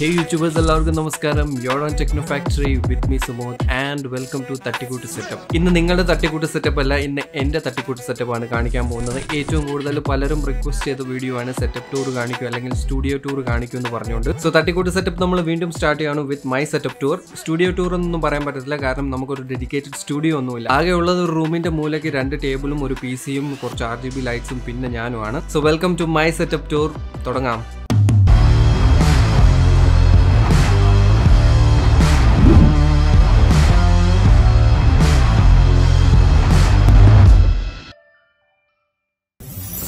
ഹേ YouTubers എല്ലാവർക്കും നമസ്കാരം. യോൺ techno factory with me Sumod and welcome to തട്ടിക്കൂട്ട് സെറ്റപ്പ് ഇന്ന് നിങ്ങളുടെ തട്ടിക്കൂട്ട് സെറ്റപ്പ് അല്ല ഇന്ന് എന്റെ തട്ടിക്കൂട്ട് സെറ്റപ്പ് ആണ് കാണിക്കാൻ പോകുന്നത്. ഏറ്റവും കൂടുതൽ പലരും റിക്വസ്റ്റ് ചെയ്ത വീഡിയോ ആണ് സെറ്റപ്പ് ടൂർ കാണിക്കും അല്ലെങ്കിൽ സ്റ്റുഡിയോ ടൂർ കാണിക്കും എന്ന് പറഞ്ഞുകൊണ്ട്. സോ തട്ടിക്കൂട്ട് സെറ്റപ്പ് നമ്മൾ വീണ്ടും സ്റ്റാർട്ട് ചെയ്യാണ് with my setup tour studio tour എന്നൊന്നും പറയാൻ പറ്റത്തില്ല കാരണം നമുക്കൊരു ഡെഡിക്കേറ്റഡ് സ്റ്റുഡിയോ ഒന്നുമില്ല. ആകെ ഉള്ളത് റൂമിന്റെ മൂലയ്ക്ക് രണ്ട് ടേബിളും ഒരു പി സിയും കുറച്ച് ആർ ജി ബി ലൈറ്റ്സും പിന്നെ ഞാനുമാണ്. So welcome to my setup tour തുടങ്ങാം.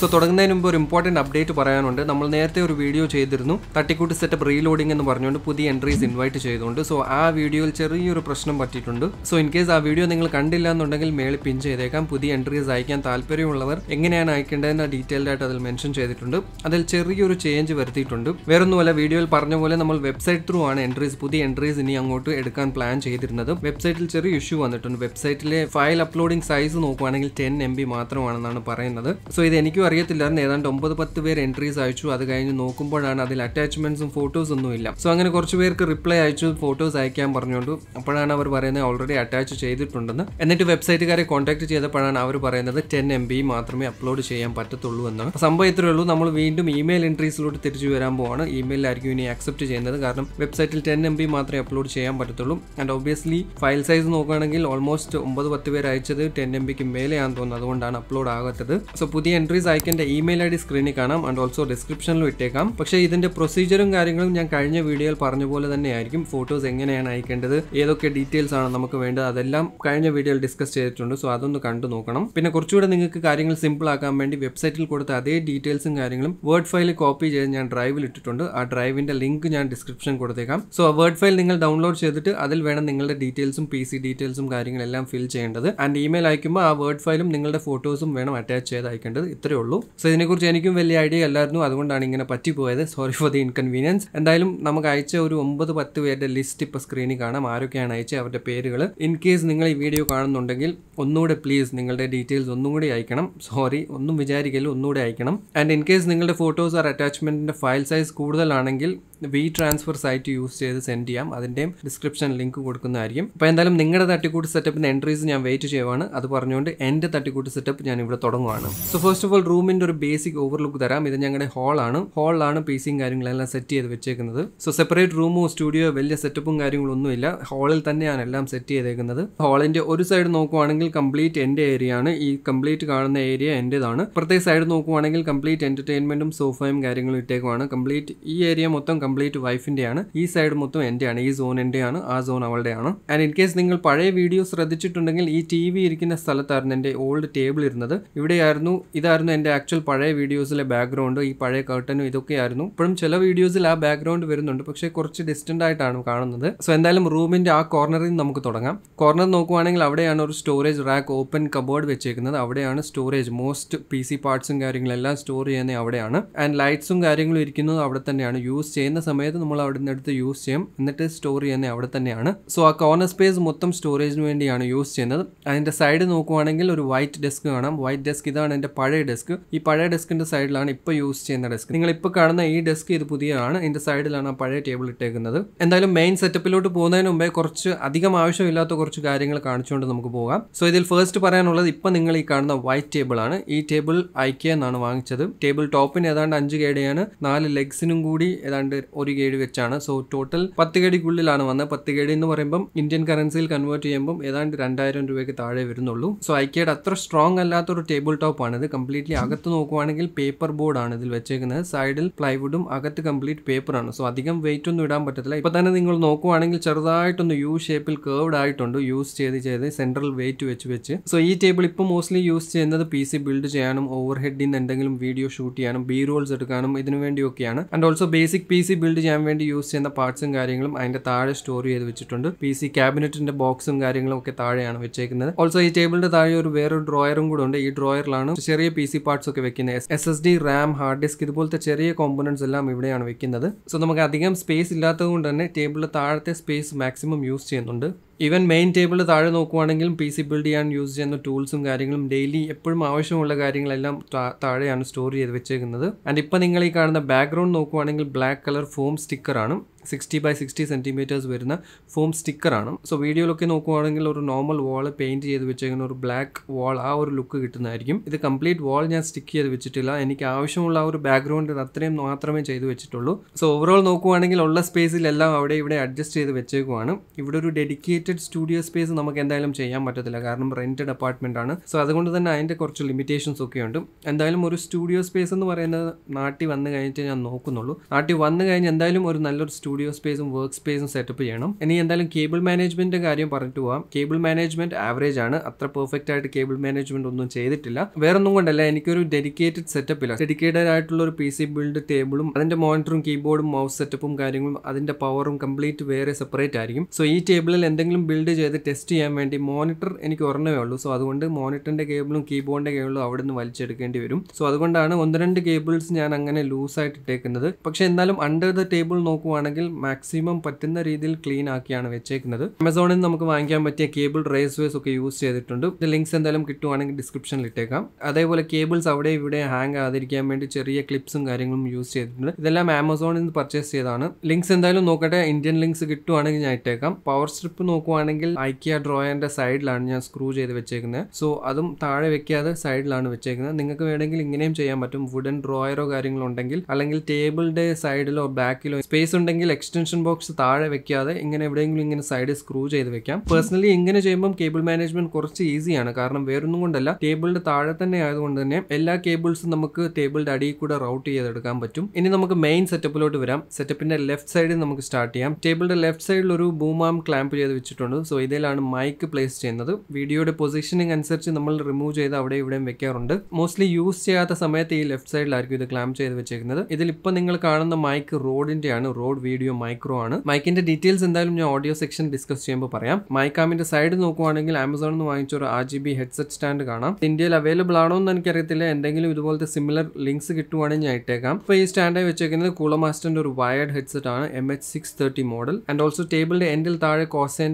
സോ തുടങ്ങുന്നതിന് മുമ്പ് ഒരു ഇമ്പോർട്ടന്റ് അപ്ഡേറ്റ് പറയാനുണ്ട്. നമ്മൾ നേരത്തെ ഒരു വീഡിയോ ചെയ്തിരുന്നു. തട്ടിക്കൂട്ട് സെറ്റപ്പ് റീലോഡിംഗ് എന്ന് പറഞ്ഞുകൊണ്ട് പുതിയ എൻട്രീസ് ഇൻവൈറ്റ് ചെയ്തുകൊണ്ട്. സോ ആ വീഡിയോയിൽ ചെറിയൊരു പ്രശ്നം പറ്റിയിട്ടുണ്ട്. സോ ഇൻ കേസ് ആ വീഡിയോ നിങ്ങൾ കണ്ടില്ല എന്നുണ്ടെങ്കിൽ മേളിൽ പിൻ ചെയ്തേക്കാം. പുതിയ എൻട്രീസ് അയക്കാൻ താല്പര്യമുള്ളവർ എങ്ങനെയാണ് അയക്കേണ്ടതെന്ന് ഡീറ്റെയിൽഡ് ആയിട്ട് അതിൽ മെൻഷൻ ചെയ്തിട്ടുണ്ട്. അതിൽ ചെറിയൊരു ചേഞ്ച് വരുത്തിയിട്ടുണ്ട്. വേറൊന്നുമല്ല വീഡിയോയിൽ പറഞ്ഞ പോലെ നമ്മൾ വെബ്സൈറ്റ് ത്രൂ ആണ് എൻട്രീസ് പുതിയ എൻട്രീസ് ഇനി അങ്ങോട്ട് എടുക്കാൻ പ്ലാൻ ചെയ്തിരുന്നത്. വെബ്സൈറ്റിൽ ചെറിയ ഇഷ്യൂ വന്നിട്ടുണ്ട്. വെബ്സൈറ്റിലെ ഫയൽ അപ്ലോഡിംഗ് സൈസ് നോക്കുവാണെങ്കിൽ ടെൻ എം ബി മാത്രമാണെന്നാണ് പറയുന്നത്. സോ ഇത് എനിക്കും അറിയത്തില്ലായിരുന്നു ഏതാണ്ട് ഒമ്പത് പത്ത് പേര് എൻട്രീസ് അയച്ചു. അത് കഴിഞ്ഞ് നോക്കുമ്പോഴാണ് അതിൽ അറ്റാച്ച്മെന്റ്സും ഫോട്ടോസ് ഒന്നും ഇല്ല. സോ അങ്ങനെ കുറച്ച് പേർക്ക് റിപ്ലൈ അയച്ചു ഫോട്ടോസ് അയക്കാൻ പറഞ്ഞുകൊണ്ട് അപ്പോഴാണ് അവർ പറയുന്നത് ഓൾറെഡി അറ്റാച്ച് ചെയ്തിട്ടുണ്ടെന്ന്. എന്നിട്ട് വെബ്സൈറ്റുകാരെ കോൺടാക്ട് ചെയ്തപ്പോഴാണ് അവർ പറയുന്നത് ടെൻ എം ബി മാത്രമേ അപ്ലോഡ് ചെയ്യാൻ പറ്റത്തുള്ളൂ എന്ന് സംഭവം ഇത്രയേ ഉള്ളൂ. നമ്മൾ വീണ്ടും ഇമെയിൽ എൻട്രീസിലോട്ട് തിരിച്ചു വരാൻ പോവാണ്. ഇമെയിലായിരിക്കും ഇനി അക്സെപ്റ്റ് ചെയ്യുന്നത്. കാരണം വെബ്സൈറ്റിൽ ടെൻ എം ബി മാത്രമേ അപ്ലോഡ് ചെയ്യാൻ പറ്റത്തുള്ളൂ. ആൻഡ് ഒബ്വിയസ്ലി ഫയൽ സൈസ് നോക്കുകയാണെങ്കിൽ ഓൾമോസ്റ്റ് ഒമ്പത് പത്ത് പേര് അയച്ചത് ടെൻ എം ബിക്ക് മേലെയാണെന്ന് തോന്നുന്നു. അതുകൊണ്ടാണ് അപ്ലോഡ് ആകാത്തത്. സോ പുതിയ എൻട്രീസ് അയക്കേണ്ട ഇമെയിൽ ഐ ഡി സ്ക്രീനിൽ കാണാം ആൻഡ് ഓൾസോ ഡിസ്ക്രിപ്ഷനിലും ഇട്ടേക്കാം. പക്ഷേ ഇതിന്റെ പ്രൊസീജിയറും കാര്യങ്ങളും ഞാൻ കഴിഞ്ഞ വീഡിയോയിൽ പറഞ്ഞ പോലെ തന്നെ ആയിരിക്കും ഫോട്ടോസ് എങ്ങനെയാണ് അയക്കേണ്ടത് ഏതൊക്കെ ഡീറ്റെയിൽസ് ആണ് നമുക്ക് വേണ്ടത് അതെല്ലാം കഴിഞ്ഞ വീഡിയോയിൽ ഡിസ്കസ് ചെയ്തിട്ടുണ്ട്. സോ അതൊന്ന് കണ്ടു നോക്കണം. പിന്നെ കുറച്ചുകൂടെ നിങ്ങൾക്ക് കാര്യങ്ങൾ സിമ്പിൾ ആക്കാൻ വേണ്ടി വെബ്സൈറ്റിൽ കൊടുത്ത അതേ ഡീറ്റെയിൽസും കാര്യങ്ങളും വേർഡ് ഫയൽ കോപ്പി ചെയ്ത് ഞാൻ ഡ്രൈവിൽ ഇട്ടിട്ടുണ്ട്. ആ ഡ്രൈവിന്റെ ലിങ്ക് ഞാൻ ഡിസ്ക്രിപ്ഷൻ കൊടുത്തേക്കാം. സോ ആ വേർഡ് ഫയൽ നിങ്ങൾ ഡൗൺലോഡ് ചെയ്തിട്ട് അതിൽ വേണം നിങ്ങളുടെ ഡീറ്റെയിൽസും പി സി ഡീറ്റെയിൽസും കാര്യങ്ങളെല്ലാം ഫിൽ ചെയ്യേണ്ടത്. ആൻഡ് ഇമെയിൽ അയക്കുമ്പോൾ ആ വേർഡ് ഫയലും നിങ്ങളുടെ ഫോട്ടോസും വേണം അറ്റാച്ച് ചെയ്ത് അയക്കേണ്ടത്. ഇത്രയേ ഉള്ളൂ. സോ ഇതിനെക്കുറിച്ച് എനിക്കും വലിയ ഐഡിയ അല്ലായിരുന്നു അതുകൊണ്ടാണ് ഇങ്ങനെ പറ്റിപ്പോയത്. സോറി ഫോർ ദി ഇൻകൺവീനിയൻസ് എന്തായാലും നമുക്ക് അയച്ച ഒരു ഒമ്പത് പത്ത് പേരുടെ ലിസ്റ്റ് ഇപ്പോൾ സ്ക്രീനിൽ കാണാം. ആരൊക്കെയാണ് അയച്ചത് അവരുടെ പേരുകൾ ഇൻ കേസ് നിങ്ങൾ ഈ വീഡിയോ കാണുന്നുണ്ടെങ്കിൽ ഒന്നുകൂടെ പ്ലീസ് നിങ്ങളുടെ ഡീറ്റെയിൽസ് ഒന്നും കൂടി അയക്കണം. സോറി ഒന്നും വിചാരിക്കല്ലോ ഒന്നുകൂടെ അയക്കണം. ആൻഡ് ഇൻ കേസ് നിങ്ങളുടെ ഫോട്ടോസ് ആർ അറ്റാച്ച്മെന്റിന്റെ ഫയൽ സൈസ് കൂടുതലാണെങ്കിൽ വി ട്രാൻസ്ഫർ സൈറ്റ് യൂസ് ചെയ്ത് സെൻഡ് ചെയ്യാം. അതിന്റെയും ഡിസ്ക്രിപ്ഷൻ ലിങ്ക് കൊടുക്കുന്നതായിരിക്കും. അപ്പോൾ എന്തായാലും നിങ്ങളുടെ തട്ടിക്കൂട്ട് സെറ്റപ്പിന്റെ എൻട്രീസ് ഞാൻ വെയിറ്റ് ചെയ്യുവാണ്. അത് പറഞ്ഞുകൊണ്ട് എന്റെ തട്ടിക്കൂട്ട് സെറ്റപ്പ് ഞാൻ ഇവിടെ തുടങ്ങുവാണ് സോ ഫസ്റ്റ് ഓഫ് ഓൾ റൂമിന്റെ ഒരു ബേസിക് ഓവർലുക്ക് തരാം. ഇത് ഞങ്ങളുടെ ഹാളാണ് ഹാളിലാണ് പി സിയും കാര്യങ്ങളെല്ലാം സെറ്റ് ചെയ്ത് വെച്ചേക്കുന്നത്. സോ സെപ്പറേറ്റ് റൂമോ സ്റ്റുഡിയോ വലിയ സെറ്റപ്പും കാര്യങ്ങളും ഒന്നുമില്ല ഹാളിൽ തന്നെയാണ് എല്ലാം സെറ്റ് ചെയ്തേക്കുന്നത്. ഹാളിന്റെ ഒരു സൈഡ് നോക്കുവാണെങ്കിൽ കംപ്ലീറ്റ് എന്റെ ഏരിയ ആണ്. ഈ കംപ്ലീറ്റ് കാണുന്ന ഏരിയ എന്റെതാണ് പ്രത്യേക സൈഡ് നോക്കുവാണെങ്കിൽ കംപ്ലീറ്റ് എന്റർടൈൻമെന്റും സോഫയും കാര്യങ്ങളും ഇട്ടേക്കുവാണ്. കംപ്ലീറ്റ് ഈ ഏരിയ മൊത്തം കംപ്ലീറ്റ് വൈഫിന്റെയാണ് ഈ സൈഡ് മൊത്തം എന്റെയാണ് ഈ സോൺ എന്റെയാണ് ആ സോൺ അവളുടെയാണ്. ആൻഡ് ഇൻ കേസ് നിങ്ങൾ പഴയ വീഡിയോ ശ്രദ്ധിച്ചിട്ടുണ്ടെങ്കിൽ ഈ ടി വി ഇരിക്കുന്ന സ്ഥലത്തായിരുന്നു എന്റെ ഓൾഡ് ടേബിൾ ഇരുന്നത്. ഇവിടെയായിരുന്നു ഇതായിരുന്നു എന്റെ ആക്ച്വൽ പഴയ വീഡിയോസിലെ ബാക്ക്ഗ്രൗണ്ട് ഈ പഴയ കർട്ടനും ഇതൊക്കെയായിരുന്നു. ഇപ്പോഴും ചില വീഡിയോസിൽ ആ ബാക്ക്ഗ്രൗണ്ട് വരുന്നുണ്ട്. പക്ഷേ കുറച്ച് ഡിസ്റ്റന്റ് ആയിട്ടാണ് കാണുന്നത്. സോ എന്തായാലും റൂമിന്റെ ആ കോർണറിൽ നിന്ന് നമുക്ക് തുടങ്ങാം. കോർണർ നോക്കുവാണെങ്കിൽ അവിടെയാണ് ഒരു സ്റ്റോറേജ് റാക്ക് ഓപ്പൺ കബോർഡ് വെച്ചേക്കുന്നത്. അവിടെയാണ് സ്റ്റോറേജ് മോസ്റ്റ് പി സി പാർട്സും കാര്യങ്ങളെല്ലാം സ്റ്റോർ ചെയ്യുന്നത് അവിടെയാണ്. ആൻഡ് ലൈറ്റ്സും കാര്യങ്ങളും ഇരിക്കുന്നത് അവിടെ തന്നെയാണ്. യൂസ് ചെയ്യുന്ന സമയത്ത് നമ്മൾ അവിടെ നിന്ന് എടുത്ത് യൂസ് ചെയ്യും. എന്നിട്ട് സ്റ്റോർ ചെയ്യുന്നത് അവിടെ തന്നെയാണ്. സോ ആ കോർണർ സ്പേസ് മൊത്തം സ്റ്റോറേജിന് വേണ്ടിയാണ് യൂസ് ചെയ്യുന്നത്. അതിന്റെ സൈഡ് നോക്കുവാണെങ്കിൽ ഒരു വൈറ്റ് ഡെസ്ക് കാണാം. വൈറ്റ് ഡെസ്ക് ഇതാണ് എന്റെ പഴയ ഡെസ്ക് ഈ പഴയ ഡെസ്കിന്റെ സൈഡിലാണ് ഇപ്പോൾ യൂസ് ചെയ്യുന്ന ഡെസ്ക്. നിങ്ങൾ ഇപ്പോൾ കാണുന്ന ഈ ഡെസ്ക് ഇത് പുതിയതാണ്. ഇതിന്റെ സൈഡിലാണ് ആ പഴയ ടേബിൾ ഇട്ടേക്കുന്നത്. എന്തായാലും മെയിൻ സെറ്റപ്പിലോട്ട് പോകുന്നതിന് മുമ്പേ കുറച്ച് അധികം ആവശ്യമില്ലാത്ത കുറച്ച് കാര്യങ്ങൾ കാണിച്ചുകൊണ്ട് നമുക്ക് പോകാം. സോ ഇതിൽ ഫസ്റ്റ് പറയാനുള്ളത് ഇപ്പോൾ നിങ്ങൾ ഈ കാണുന്ന വൈറ്റ് ടേബിൾ ആണ്. ഈ ടേബിൾ ഐക്യ എന്നാണ് വാങ്ങിച്ചത്. ടേബിൾ ടോപ്പിന് ഏതാണ്ട് അഞ്ച് കേടിയാണ് നാല് ലെഗ്സിനും കൂടി ഏതാണ്ട് ഒരു കേടി വെച്ചാണ്. സോ ടോട്ടൽ പത്ത് കേടിക്കുള്ളിലാണ് വന്നത്. പത്ത് കേടി എന്ന് പറയുമ്പം ഇന്ത്യൻ കറൻസിയിൽ കൺവേർട്ട് ചെയ്യുമ്പോൾ ഏതാണ്ട് രണ്ടായിരം രൂപയ്ക്ക് താഴെ വരുന്നുള്ളൂ. സോ ഐക്യയുടെ അത്ര സ്ട്രോങ് അല്ലാത്തൊരു ടേബിൾ ടോപ്പ് ആണ്. ഇത് കംപ്ലീറ്റ്ലി അകത്ത് നോക്കുവാണെങ്കിൽ പേപ്പർ ബോർഡ് ആണ് ഇതിൽ വെച്ചേക്കുന്നത്. സൈഡിൽ പ്ലൈവുഡും അകത്ത് കംപ്ലീറ്റ് പേപ്പർ ആണ്. സോ അധികം വെയിറ്റ് ഒന്നും ഇടാൻ പറ്റത്തില്ല. ഇപ്പൊ തന്നെ നിങ്ങൾ നോക്കുവാണെങ്കിൽ ചെറുതായിട്ടൊന്ന് യു ഷേപ്പിൽ കേർവ്ഡ് ആയിട്ടുണ്ട്. യൂസ് ചെയ്ത് ചെയ്ത് സെൻട്രൽ വെയിറ്റ് വെച്ച് വെച്ച്. സോ ഈ ടേബിൾ ഇപ്പോൾ മോസ്റ്റ്ലി യൂസ് ചെയ്യുന്നത് പി സി ബിൽഡ് ചെയ്യാനും ഓവർ ഹെഡിൽ നിന്ന് എന്തെങ്കിലും വീഡിയോ ഷൂട്ട് ചെയ്യാനും ബി റോൾസ് എടുക്കാനും ഇതിനു വേണ്ടിയൊക്കെയാണ്. And also basic P C build ചെയ്യാൻ വേണ്ടി യൂസ് ചെയ്യുന്ന പാർട്സും കാര്യങ്ങളും അതിന്റെ താഴെ സ്റ്റോർ ചെയ്ത് വെച്ചിട്ടുണ്ട്. പി സി ക്യാബിനറ്റിന്റെ ബോക്സും കാര്യങ്ങളും ഒക്കെ താഴെയാണ് വെച്ചേക്കുന്നത്. ഓൾസോ ഈ ടേബിളിന്റെ താഴെ ഒരു വേറൊരു ഡ്രോയറും കൂടെ ഉണ്ട്. ഈ ഡ്രോയറിലാണ് ചെറിയ പി സി പാർട്സ് ഒക്കെ വെക്കുന്നത്. S S D RAM hard disk ഇതുപോലത്തെ ചെറിയ കോമ്പണൻസ് എല്ലാം ഇവിടെയാണ് വെക്കുന്നത്. സോ നമുക്ക് അധികം സ്പേസ് ഇല്ലാത്തത് കൊണ്ട് തന്നെ ടേബിളിൽ താഴത്തെ സ്പേസ് മാക്സിമം യൂസ് ചെയ്യുന്നുണ്ട്. ഈവൻ മെയിൻ ടേബിൾ താഴെ നോക്കുവാണെങ്കിലും പി സി ബിൽഡ് ചെയ്യാൻ യൂസ് ചെയ്യുന്ന ടൂൾസും കാര്യങ്ങളും ഡെയിലി എപ്പോഴും ആവശ്യമുള്ള കാര്യങ്ങളെല്ലാം താഴെയാണ് സ്റ്റോർ ചെയ്ത് വെച്ചേക്കുന്നത്. ആൻഡ് ഇപ്പം നിങ്ങൾ ഈ കാണുന്ന ബാക്ക്ഗ്രൗണ്ട് നോക്കുവാണെങ്കിൽ ബ്ലാക്ക് കളർ ഫോം സ്റ്റിക്കറാണ് സിക്സ്റ്റി ബൈ സിക്സ്റ്റി സെന്റിമീറ്റേഴ്സ് വരുന്ന ഫോം സ്റ്റിക്കറാണ് സോ വീഡിയോയിലൊക്കെ നോക്കുവാണെങ്കിൽ ഒരു നോർമൽ വാൾ പെയിന്റ് ചെയ്ത് വെച്ചേക്കുന്ന ഒരു ബ്ലാക്ക് വാൾ ആ ഒരു ലുക്ക് കിട്ടുന്നതായിരിക്കും. ഇത് കംപ്ലീറ്റ് വാൾ ഞാൻ സ്റ്റിക്ക് ചെയ്ത് വെച്ചിട്ടില്ല. എനിക്ക് ആവശ്യമുള്ള ആ ഒരു ബാക്ക്ഗ്രൗണ്ട് അത്രയും മാത്രമേ ചെയ്ത് വെച്ചിട്ടുള്ളൂ. സോ ഓവറോൾ നോക്കുവാണെങ്കിൽ ഉള്ള സ്പേസിലെല്ലാം അവിടെ ഇവിടെ അഡ്ജസ്റ്റ് ചെയ്ത് വെച്ചേക്കുവാണ്. ഇവിടെ ഒരു ഡെഡിക്കേറ്റഡ് സ്റ്റുഡിയോ സ്പേസ് നമുക്ക് എന്തായാലും ചെയ്യാൻ പറ്റത്തില്ല. കാരണം റെന്റഡ് അപ്പാർട്ട്മെന്റ് ആണ്. സോ അതുകൊണ്ട് തന്നെ അതിന്റെ കുറച്ച് ലിമിറ്റേഷൻസ് ഒക്കെ ഉണ്ട് എന്തായാലും ഒരു സ്റ്റുഡിയോ സ്പേസ് എന്ന് പറയുന്നത് നാട്ടിൽ വന്നു കഴിഞ്ഞിട്ട് ഞാൻ നോക്കുന്നുള്ളൂ. നാട്ടിൽ വന്നു കഴിഞ്ഞ് എന്തായാലും ഒരു നല്ലൊരു സ്റ്റുഡിയോ സ്പേസും വർക്ക് സ്പേസും സെറ്റപ്പ് ചെയ്യണം. ഇനി എന്തായാലും കേബിൾ മാനേജ്മെന്റ് കാര്യം പറഞ്ഞിട്ട് പോവാം. കേബിൾ മാനേജ്മെന്റ് ആവറേജ് ആണ്. അത്ര പെർഫെക്റ്റ് ആയിട്ട് കേബിൾ മാനേജ്മെന്റ് ഒന്നും ചെയ്തിട്ടില്ല. വേറൊന്നും കൊണ്ടല്ല എനിക്കൊരു ഡെഡിക്കേറ്റഡ് സെറ്റപ്പ് ഇല്ല. ഡെഡിക്കേറ്റഡ് ആയിട്ടുള്ള ഒരു പി സി ബിൽഡ് ടേബിളും അതിന്റെ മോണിറ്ററും കീബോർഡും മൗസ് സെറ്റപ്പും കാര്യങ്ങളും അതിന്റെ പവറും കംപ്ലീറ്റ് വേറെ സെപ്പറേറ്റ് ആയിരിക്കും. സോ ഈ ടേബിളിൽ എന്തെങ്കിലും ബിൽഡ് ചെയ്ത് ടെസ്റ്റ് ചെയ്യാൻ വേണ്ടി മോണിറ്റർ എനിക്ക് ഒരെണ്ണമേ ഉള്ളൂ. സോ അതുകൊണ്ട് മോണിറ്ററിന്റെ കേബിളും കീബോർഡിന്റെ കേബിളും അവിടെ നിന്ന് വലിച്ചെടുക്കേണ്ടി വരും. സോ അതുകൊണ്ടാണ് ഒന്ന് രണ്ട് കേബിൾസ് ഞാൻ അങ്ങനെ ലൂസായിട്ട് ഇട്ടേക്കുന്നത്. പക്ഷേ എന്നാലും അണ്ടർ ദ ടേബിൾ നോക്കുവാണെങ്കിൽ മാക്സിമം പറ്റുന്ന രീതിയിൽ ക്ലീൻ ആക്കിയാണ് വെച്ചേക്കുന്നത്. ആമസോണിൽ നിന്ന് നമുക്ക് വാങ്ങിക്കാൻ പറ്റിയ കേബിൾ റേസ്വേസ് ഒക്കെ യൂസ് ചെയ്തിട്ടുണ്ട്. ഇത് ലിങ്ക്സ് എന്തായാലും കിട്ടുവാണെങ്കിൽ ഡിസ്ക്രിപ്ഷനിൽ ഇട്ടേക്കാം. അതേപോലെ കേബിൾസ് അവിടെ ഇവിടെ ഹാങ് ആകാതിരിക്കാൻ വേണ്ടി ചെറിയ ക്ലിപ്സും കാര്യങ്ങളും യൂസ് ചെയ്തിട്ടുണ്ട്. ഇതെല്ലാം ആമസോണിൽ നിന്ന് പർച്ചേസ് ചെയ്താണ് ലിങ്ക്സ് എന്തായാലും നോക്കട്ടെ. ഇന്ത്യൻ ലിങ്ക്സ് കിട്ടുവാണെങ്കിൽ ഞാൻ ഇട്ടേക്കാം. പവർ സ്ട്രിപ്പ് നോക്കുവാണെങ്കിൽ ഐക്കിയ ഡ്രോയറിന്റെ സൈഡിലാണ് ഞാൻ സ്ക്രൂ ചെയ്ത് വെച്ചേക്കുന്നത്. സോ അതും താഴെ വെക്കാതെ സൈഡിലാണ് വെച്ചേക്കുന്നത്. നിങ്ങൾക്ക് വേണമെങ്കിൽ ഇങ്ങനെയും ചെയ്യാൻ പറ്റും. വുഡൻ ഡ്രോയറോ കാര്യങ്ങളോ ഉണ്ടെങ്കിൽ അല്ലെങ്കിൽ ടേബിളിന്റെ സൈഡിലോ ബാക്കിലോ സ്പേസ് ഉണ്ടെങ്കിൽ എക്സ്റ്റൻഷൻ ബോക്സ് താഴെ വെക്കാതെ ഇങ്ങനെ എവിടെയെങ്കിലും ഇങ്ങനെ സൈഡിൽ സ്ക്രൂ ചെയ്ത് വെക്കാം. പേഴ്സണലി ഇങ്ങനെ ചെയ്യുമ്പോൾ കേബിൾ മാനേജ്മെന്റ് കുറച്ച് ഈസിയാണ് കാരണം വേറൊന്നും കൊണ്ടല്ല. ടേബിളിന്റെ താഴെ തന്നെ ആയതുകൊണ്ട് തന്നെ എല്ലാ കേബിൾസും നമുക്ക് ടേബിളിന്റെ അടിയിൽ കൂടെ റൗട്ട് ചെയ്തെടുക്കാൻ പറ്റും. ഇനി നമുക്ക് മെയിൻ സെറ്റപ്പിലോട്ട് വരാം. സെറ്റപ്പിന്റെ ലെഫ്റ്റ് സൈഡിൽ നമുക്ക് സ്റ്റാർട്ട് ചെയ്യാം. ടേബിളിന്റെ ലെഫ്റ്റ് സൈഡിൽ ഒരു ബൂമാം ക്ലാമ്പ് ചെയ്ത് വെച്ചിട്ടുണ്ട്. സോ ഇതിലാണ് മൈക്ക് പ്ലേസ് ചെയ്യുന്നത്. വീഡിയോയുടെ പൊസിഷനിങ് അനുസരിച്ച് നമ്മൾ റിമൂവ് ചെയ്ത് അവിടെ ഇവിടെയും വെക്കാറുണ്ട്. മോസ്റ്റ്ലി യൂസ് ചെയ്യാത്ത സമയത്ത് ഈ ലെഫ്റ്റ് സൈഡിലായിരിക്കും ഇത് ക്ലാം ചെയ്ത് വെച്ചേക്കുന്നത്. ഇതിൽ ഇപ്പോൾ നിങ്ങൾ കാണുന്ന മൈക്ക് റോഡിന്റെ ആണ് റോഡ് വീഡിയോ മൈക്രോ ആണ്. മൈക്കിന്റെ ഡീറ്റെയിൽസ് എന്തായാലും ഞാൻ ഓഡിയോ സെക്ഷൻ ഡിസ്കസ് ചെയ്യുമ്പോൾ പറയാം. മൈക്കാമിന്റെ സൈഡ് നോക്കുവാണെങ്കിൽ ആമസോണിൽ നിന്ന് വാങ്ങിച്ച ഒരു R G B headset stand കാണാം. ഇന്ത്യയിൽ അവൈലബിൾ ആണോ എന്ന് എനിക്കറിയത്തില്ല. എന്തെങ്കിലും ഇതുപോലത്തെ സിമിലർ ലിങ്ക്സ് കിട്ടുവാണെങ്കിൽ ഞാൻ ഇട്ടേക്കാം. ഇപ്പോൾ ഈ സ്റ്റാൻഡായി വെച്ചേക്കുന്നത് കൂളമാസ്റ്ററിന്റെ ഒരു വയർഡ് ഹെഡ്സെറ്റ് ആണ്. M H six thirty model and also ടേബിളിന്റെ എൻഡിൽ താഴെ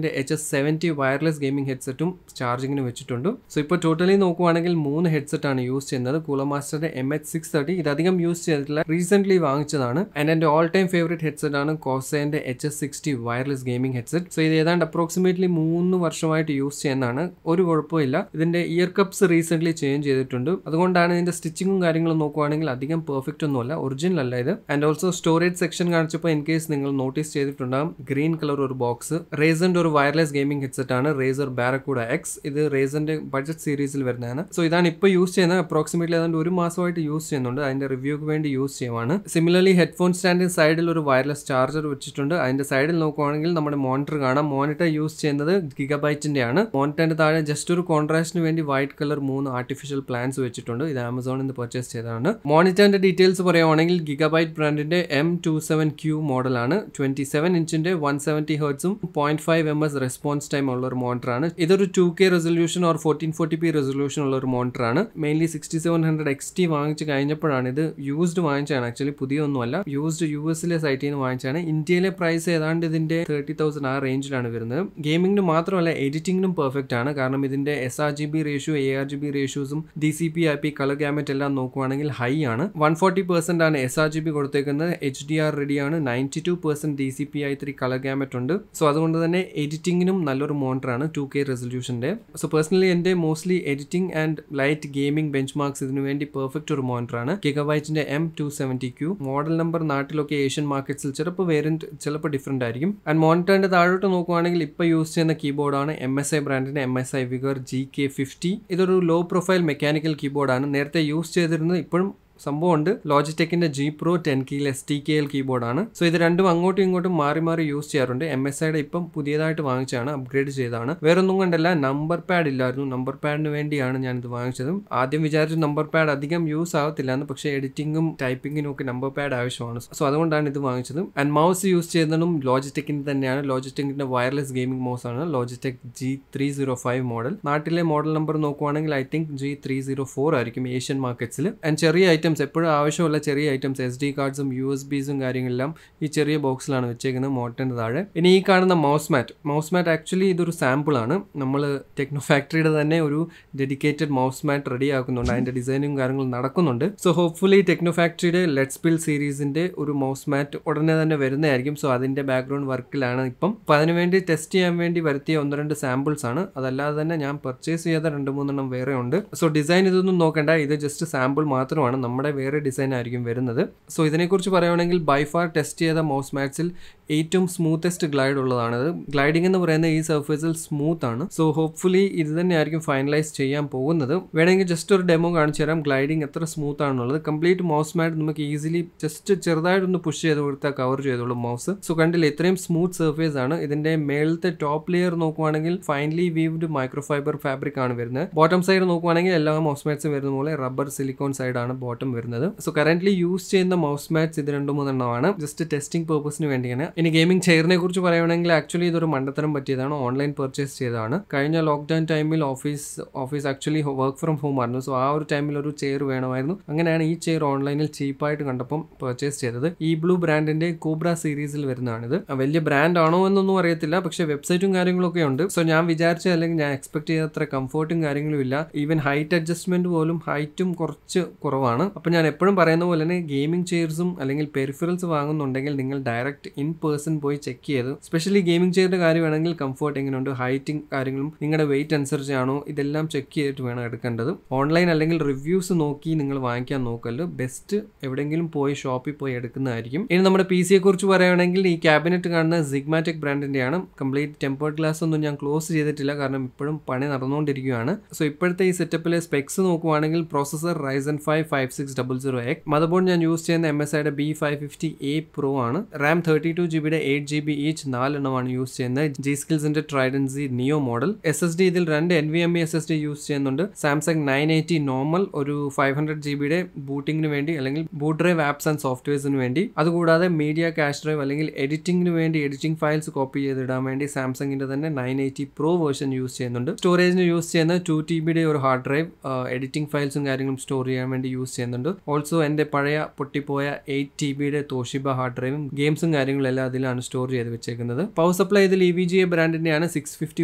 കോസേന്റെ H S seventy wireless gaming ഹെഡ്സെറ്റും ചാർജിങ്ങിന് വെച്ചിട്ടുണ്ട്. സോ ഇപ്പോൾ ടോട്ടലി നോക്കുവാണെങ്കിൽ മൂന്ന് ഹെഡ്സെറ്റാണ് യൂസ് ചെയ്യുന്നത്. കൂളമാസ്റ്ററിന്റെ എം എച്ച് സിക്സ് തേർട്ടി ഇതധികം യൂസ് ചെയ്തിട്ടില്ല. റീസെന്റ്ലി വാങ്ങിച്ചതാണ്. ആൻഡ് എന്റെ ഓൾ ടൈം ഫേവറേറ്റ് ഹെഡ്സെറ്റ് ആണ് കോസേന്റെ H S sixty wireless gaming headset so ഇത് ഏതാണ്ട് അപ്രോക്സിമേറ്റ്ലി മൂന്ന് വർഷമായിട്ട് യൂസ് ചെയ്യുന്നതാണ്. ഒരു കുഴപ്പമില്ല ഇതിന്റെ ഇയർ കപ്സ് റീസെന്റ്ലി ചേഞ്ച് ചെയ്തിട്ടുണ്ട്. അതുകൊണ്ടാണ് ഇതിന്റെ സ്റ്റിച്ചിങ്ങും കാര്യങ്ങളും നോക്കുവാണെങ്കിൽ അധികം പെർഫെക്റ്റ് ഒന്നുമല്ല. ഒറിജിനൽ അല്ല ഇത്. ആൻഡ് ഓൾസോ സ്റ്റോറേജ് സെക്ഷൻ കാണിച്ചപ്പോൾ ഇൻ കേസ് നിങ്ങൾ നോട്ടീസ് ചെയ്തിട്ടുണ്ടാകും ഗ്രീൻ കളർ ഒരു ബോക്സ് റേസന്റെ ഒരു വയർലെസ് ഗെയിമിംഗ് ഹെഡ്സെറ്റ് ആണ് റേസർ ബാരക്കൂഡ എക്സ് ഇത് റേസറിന്റെ ബഡ്ജറ്റ് സീരീസിൽ വരുന്നതാണ്. സോ ഇതാണ് ഇപ്പോൾ യൂസ് ചെയ്യുന്നത്. അപ്രോക്സിമേറ്റ്ലി ഏതാണ്ട് ഒരു മാസമായിട്ട് യൂസ് ചെയ്യുന്നുണ്ട്. അതിന്റെ റിവ്യൂക്ക് വേണ്ടി യൂസ് ചെയ്യുവാണ്. സിമിലർലി ഹെഡ്ഫോൺ സ്റ്റാൻഡിന് സൈഡിൽ ഒരു വയർലെസ് ചാർജർ വെച്ചിട്ടുണ്ട്. അതിന്റെ സൈഡിൽ നോക്കുവാണെങ്കിൽ നമ്മുടെ മോണിറ്റർ കാണാം. മോണിറ്റർ യൂസ് ചെയ്യുന്നത് ഗിഗബൈറ്റിന്റെ ആണ്. മോണിറ്ററിന്റെ താഴെ ജസ്റ്റ് ഒരു കോൺട്രാസ്റ്റിന് വേണ്ടി വൈറ്റ് കളർ മൂന്ന് ആർട്ടിഫിഷ്യൽ പ്ലാന്റ്സ് വെച്ചിട്ടുണ്ട്. ഇത് ആമസോണിൽ നിന്ന് പർച്ചേസ് ചെയ്തതാണ്. മോണിറ്ററിന്റെ ഡീറ്റെയിൽസ് പറയുവാണെങ്കിൽ ഗിഗബൈറ്റ് ബ്രാൻഡിന്റെ എം ടു സെവൻ ക്യൂ മോഡലാണ് ട്വന്റി സെവൻ ഇഞ്ചിന്റെ one seventy ഹേർട്സും point five M S response time ഉള്ള ഒരു മോണിറ്ററാണ് ഇതൊരു two K resolution or fourteen forty P resolution ഉള്ള ഒരു മോണിറ്ററാണ് mainly sixty seven hundred X T വാങ്ങിച്ച് കഴിഞ്ഞപ്പോഴാണ് ഇത് യൂസ്ഡ് വാങ്ങിച്ചാണ് ആക്ച്വലി പുതിയൊന്നുമല്ല. യൂസ്ഡ് യു എസിലെ സൈറ്റിൽ നിന്ന് വാങ്ങിച്ചാണ് ഇന്ത്യയിലെ പ്രൈസ് ഏതാണ്ട് ഇതിന്റെ തേർട്ടി തൗസൻഡ് ആ റേഞ്ചിലാണ് വരുന്നത്. ഗെയിമിംഗിന് മാത്രമല്ല എഡിറ്റിംഗിനും പെർഫെക്റ്റ് ആണ്. കാരണം ഇതിന്റെ S R G B ratio A R G B റേഷ്യോസും D C P I P colour gamut എല്ലാം നോക്കുവാണെങ്കിൽ ഹൈ ആണ്. വൺ ഫോർട്ടി പെർസെന്റ് ആണ് എസ് ആർ ജി ബി കൊടുത്തേക്കുന്നത്. എച്ച് ഡി ആർ റെഡിയാണ് ninety two percent D C P I three colour gamut ഉണ്ട്. So അതുകൊണ്ട് തന്നെ എഡിറ്റിംഗിനും നല്ലൊരു മോണിറ്ററാണ് ടു കെ റെസൊല്യൂഷന്റെ സോ പേഴ്സണലി എന്റെ mostly editing and light gaming benchmarks ഇതിനു വേണ്ടി പെർഫെക്റ്റ് ഒരു മോണിറ്ററാണ്. ആണ് ഗിഗബൈറ്റിന്റെ M two seventy Q model number നാട്ടിലൊക്കെ ഏഷ്യൻ മാർക്കറ്റ്സിൽ ചിലപ്പോൾ വേരിയന്റ് ചിലപ്പോൾ ഡിഫറെന്റ് ആയിരിക്കും. ആൻഡ് മോണിറ്ററിന്റെ താഴോട്ട് നോക്കുവാണെങ്കിൽ ഇപ്പോൾ യൂസ് ചെയ്യുന്ന കീബോർഡാണ് എം എസ് ഐ ബ്രാൻഡിന്റെ M S I Vigor G K fifty ഇതൊരു ലോ പ്രൊഫൈൽ മെക്കാനിക്കൽ കീബോർഡാണ് നേരത്തെ യൂസ് ചെയ്തിരുന്നത് ഇപ്പോഴും സംഭവമുണ്ട്. ലോജിടെക്കിന്റെ ജി പ്രോ ടെൻ കീൽ എസ് ടി കെ എൽ കീബോർഡാണ് സോ ഇത് രണ്ടും അങ്ങോട്ടും ഇങ്ങോട്ടും മാറി മാറി യൂസ് ചെയ്യാറുണ്ട്. എം എസ് ഐയുടെ ഇപ്പം പുതിയതായിട്ട് വാങ്ങിച്ചാണ് അപ്ഗ്രേഡ് ചെയ്തതാണ്. വേറൊന്നും കൊണ്ടല്ല നമ്പർ പാഡ് ഇല്ലായിരുന്നു. നമ്പർ പാഡിന് വേണ്ടിയാണ് ഞാൻ ഇത് വാങ്ങിച്ചതും. ആദ്യം വിചാരിച്ചു നമ്പർ പാഡ് അധികം യൂസ് ആവത്തില്ല എന്ന് പക്ഷേ എഡിറ്റിംഗും ടൈപ്പിംഗിനും ഒക്കെ നമ്പർ പാഡ് ആവശ്യമാണ്. സോ അതുകൊണ്ടാണ് ഇത് വാങ്ങിച്ചതും. ആൻഡ് മൗസ് യൂസ് ചെയ്യുന്നതും ലോജിറ്റെക്കിന് തന്നെയാണ്. ലോജിടെക്കിന്റെ വയർലെസ് ഗെയിമിംഗ് മൗസ് ആണ്. Logitech G three zero five model നാട്ടിലെ മോഡൽ നമ്പർ നോക്കുവാണെങ്കിൽ I think G three zero four ആയിരിക്കും ഏഷ്യൻ മാർക്കറ്റ്സിൽ ആൻഡ് ചെറിയ ഐറ്റം ഐറ്റംസ് എപ്പോഴും ആവശ്യമുള്ള ചെറിയ ഐറ്റംസ് എസ് ഡി കാർഡ്സും യു എസ് ബീസും കാര്യങ്ങളെല്ലാം ഈ ചെറിയ ബോക്സിലാണ് വെച്ചേക്കുന്നത് മോട്ടറിന്റെ താഴെ. ഇനി ഈ കാണുന്ന mouse mat mouse mat actually ഇതൊരു സാമ്പിളാണ് നമ്മൾ ടെക്നോ ഫാക്ടറിയുടെ തന്നെ ഒരു ഡെഡിക്കേറ്റഡ് മൗസ് മാറ്റ് റെഡി ആക്കുന്നുണ്ട്. അതിന്റെ ഡിസൈനും കാര്യങ്ങളും നടക്കുന്നുണ്ട്. സോ ഹോപ്പ്ഫുള്ളി ടെക്നോ ഫാക്ടറിയുടെ ലെറ്റ്സ് ബിൽ സീരീസിന്റെ ഒരു മൗസ് മാറ്റ് ഉടനെ തന്നെ വരുന്നതായിരിക്കും. സോ അതിന്റെ ബാക്ക്ഗ്രൗണ്ട് വർക്കിലാണ് ഇപ്പം. അപ്പോൾ അതിനുവേണ്ടി ടെസ്റ്റ് ചെയ്യാൻ വേണ്ടി വരുത്തിയ ഒന്ന് രണ്ട് സാമ്പിൾസ് ആണ്. അതല്ലാതെ തന്നെ ഞാൻ പർച്ചേസ് ചെയ്ത രണ്ട് മൂന്നെണ്ണം വേറെ ഉണ്ട് സോ ഡിസൈൻ ഇതൊന്നും നോക്കണ്ട. ഇത് ജസ്റ്റ് സാമ്പിൾ മാത്രമാണ്. നമ്മുടെ വേറെ ഡിസൈൻ ആയിരിക്കും വരുന്നത്. സോ ഇതിനെക്കുറിച്ച് പറയുകയാണെങ്കിൽ ബൈ ഫാർ ടെസ്റ്റ് ചെയ്ത മൗസ് മാറ്റ്സിൽ ഏറ്റവും സ്മൂത്തസ്റ്റ് ഗ്ലൈഡ് ഉള്ളതാണ് ഗ്ലൈഡിംഗ് എന്ന് പറയുന്ന ഈ സർഫേസിൽ സ്മൂത്ത് ആണ്. സോ ഹോപ്പ്ഫുള്ളി ഇത് തന്നെയായിരിക്കും ഫൈനലൈസ് ചെയ്യാൻ പോകുന്നത്. വേണമെങ്കിൽ ജസ്റ്റ് ഒരു ഡെമോ കാണിച്ചു തരാം. ഗ്ലൈഡിംഗ് എത്ര സ്മൂത്ത് ആണെന്നുള്ളത്. കംപ്ലീറ്റ് മൗസ് മാറ്റ് നമുക്ക് ഈസിലി ജസ്റ്റ് ചെറുതായിട്ടൊന്ന് പുഷ് ചെയ്ത് കൊടുത്താൽ കവർ ചെയ്തോളൂ മൗസ് സോ കണ്ടില്ല ഇത്രയും സ്മൂത്ത് സർഫേസ് ആണ്. ഇതിന്റെ മേളത്തെ ടോപ്പ് ലെയർ നോക്കുവാണെങ്കിൽ finely weaved micro fibre fabric ആണ് വരുന്നത്. ബോട്ടം സൈഡ് നോക്കുവാണെങ്കിൽ എല്ലാ മൗസ് മാറ്റ്സും വരുന്ന പോലെ റബ്ബർ സിലിക്കോൺ സൈഡ് ആണ്. ബോട്ടം വരുന്നത്. സോ കറന്റ് യൂസ് ചെയ്യുന്ന മൗസ് മാറ്റ്സ് ഇത് രണ്ടു മൂന്നെണ്ണമാണ്. ജസ്റ്റ് ടെസ്റ്റിംഗ് പെർപ്പസിന് വേണ്ടിയാണ്. ഇനി ഗെയിമിംഗ് ചെയറിനെ കുറിച്ച് പറയുകയാണെങ്കിൽ ആക്ച്വലി ഇതൊരു മണ്ടത്തരം പറ്റിയതാണ്. ഓൺലൈൻ പർച്ചേസ് ചെയ്തതാണ്. കഴിഞ്ഞ ലോക്ക്ഡൌൺ ടൈമിൽ office office actually work from home ആയിരുന്നു. സോ ആ ഒരു ടൈമിൽ ഒരു ചെയർ വേണമായിരുന്നു. അങ്ങനെയാണ് ഈ ചെയർ ഓൺലൈനിൽ ചീപ്പായിട്ട് കണ്ടപ്പം പർച്ചേസ് ചെയ്തത്. ഈ ബ്ലൂ ബ്രാൻഡിന്റെ കോബ്ര സീരീസിൽ വരുന്നതാണിത്. വലിയ ബ്രാൻഡ് ആണോ എന്നൊന്നും അറിയത്തില്ല. പക്ഷെ വെബ്സൈറ്റും കാര്യങ്ങളൊക്കെ ഉണ്ട്. സോ ഞാൻ വിചാരിച്ച അല്ലെങ്കിൽ ഞാൻ എക്സ്പെക്ട് ചെയ്ത അത്ര കംഫർട്ടും കാര്യങ്ങളും ഇല്ല. ഈവൻ ഹൈറ്റ് അഡ്ജസ്റ്റ്മെന്റ് പോലും ഹൈറ്റും കുറച്ച് കുറവാണ്. അപ്പം ഞാൻ എപ്പോഴും പറയുന്ന പോലെ തന്നെ ഗെയിമിംഗ് ചെയർസും അല്ലെങ്കിൽ പെരിഫറൽസ് വാങ്ങുന്നുണ്ടെങ്കിൽ നിങ്ങൾ ഡയറക്റ്റ് ഇൻ പേഴ്സൺ പോയി ചെക്ക് ചെയ്ത് സ്പെഷ്യലി ഗെയിമിംഗ് ചെയറിന്റെ കാര്യമാണെങ്കിൽ കംഫർട്ട് എങ്ങനെയുണ്ട് ഹൈറ്റിംഗ് കാര്യങ്ങളും നിങ്ങളുടെ വെയിറ്റ് അനുസരിച്ചാണോ ഇതെല്ലാം ചെക്ക് ചെയ്തിട്ട് വേണം എടുക്കേണ്ടത്. ഓൺലൈൻ അല്ലെങ്കിൽ റിവ്യൂസ് നോക്കി നിങ്ങൾ വാങ്ങിക്കാൻ നോക്കല്ലോ ബെസ്റ്റ് എവിടെയെങ്കിലും പോയി ഷോപ്പിൽ പോയി എടുക്കുന്നതായിരിക്കും. ഇനി നമ്മുടെ പി സിയെ കുറിച്ച് പറയുകയാണെങ്കിൽ ഈ ക്യാബിനറ്റ് കാണുന്ന സിഗ്മാറ്റിക് ബ്രാൻഡിന്റെയാണ് കംപ്ലീറ്റ് ടെമ്പേർഡ് ഗ്ലാസ് ഒന്നും ഞാൻ ക്ലോസ് ചെയ്തിട്ടില്ല കാരണം ഇപ്പോഴും പണി നടന്നുകൊണ്ടിരിക്കുകയാണ്. സോ ഇപ്പോഴത്തെ ഈ സെറ്റപ്പിലെ സ്പെക്സ് നോക്കുവാണെങ്കിൽ processor Ryzen five five six double zero X motherboard ഞാൻ യൂസ് ചെയ്യുന്ന എം എസ് ഐയുടെ B five fifty A pro ആണ്. റാം തേർട്ടി ടു ജി ബിയുടെ എയ്റ്റ് ജി ബി ഈച്ച് നാലെണ്ണമാണ് യൂസ് ചെയ്യുന്നത്. ജി സ്കിൽസിന്റെ trident Z neo model S S D ഇതിൽ രണ്ട് N V M E S S D use ചെയ്യുന്നുണ്ട്. Samsung nine eighty normal ഒരു five hundred G ബിയുടെ ബൂട്ടിങ്ങിന് വേണ്ടി അല്ലെങ്കിൽ ബൂട്ട് ഡ്രൈവ് ആപ്സ് ആൻഡ് സോഫ്റ്റ്വെയർസിന് വേണ്ടി. അതുകൂടാതെ മീഡിയ ക്യാഷ് ഡ്രൈവ് അല്ലെങ്കിൽ എഡിറ്റിംഗിന് വേണ്ടി എഡിറ്റിംഗ് ഫയൽസ് കോപ്പി ചെയ്തിടാൻ വേണ്ടി സാംസങ്ങിന്റെ തന്നെ nine eighty pro version use ചെയ്യുന്നുണ്ട്. സ്റ്റോറേജിന് യൂസ് ചെയ്യുന്ന ടു ടി ബിയുടെ ഒരു ഹാർഡ് ഡ്രൈവ് എഡിറ്റിംഗ് ഫയൽസും കാര്യങ്ങളും സ്റ്റോർ ചെയ്യാൻ വേണ്ടി യൂസ് ചെയ്യുന്നുണ്ട്. ഓൾസോ എന്റെ പഴയ പൊട്ടിപ്പോയ എയ്റ്റ് ടി ബിയുടെ തോഷിബ ഹാർഡ് ഡ്രൈവും ഗെയിംസും കാര്യങ്ങളും എല്ലാം അതിലാണ് സ്റ്റോർ ചെയ്ത് വെച്ചേക്കുന്നത്. പവർ സപ്ലൈ ഇതിൽ ഇ വി ജി എ ബ്രാൻഡിന്റെയാണ് സിക്സ് ഫിഫ്റ്റി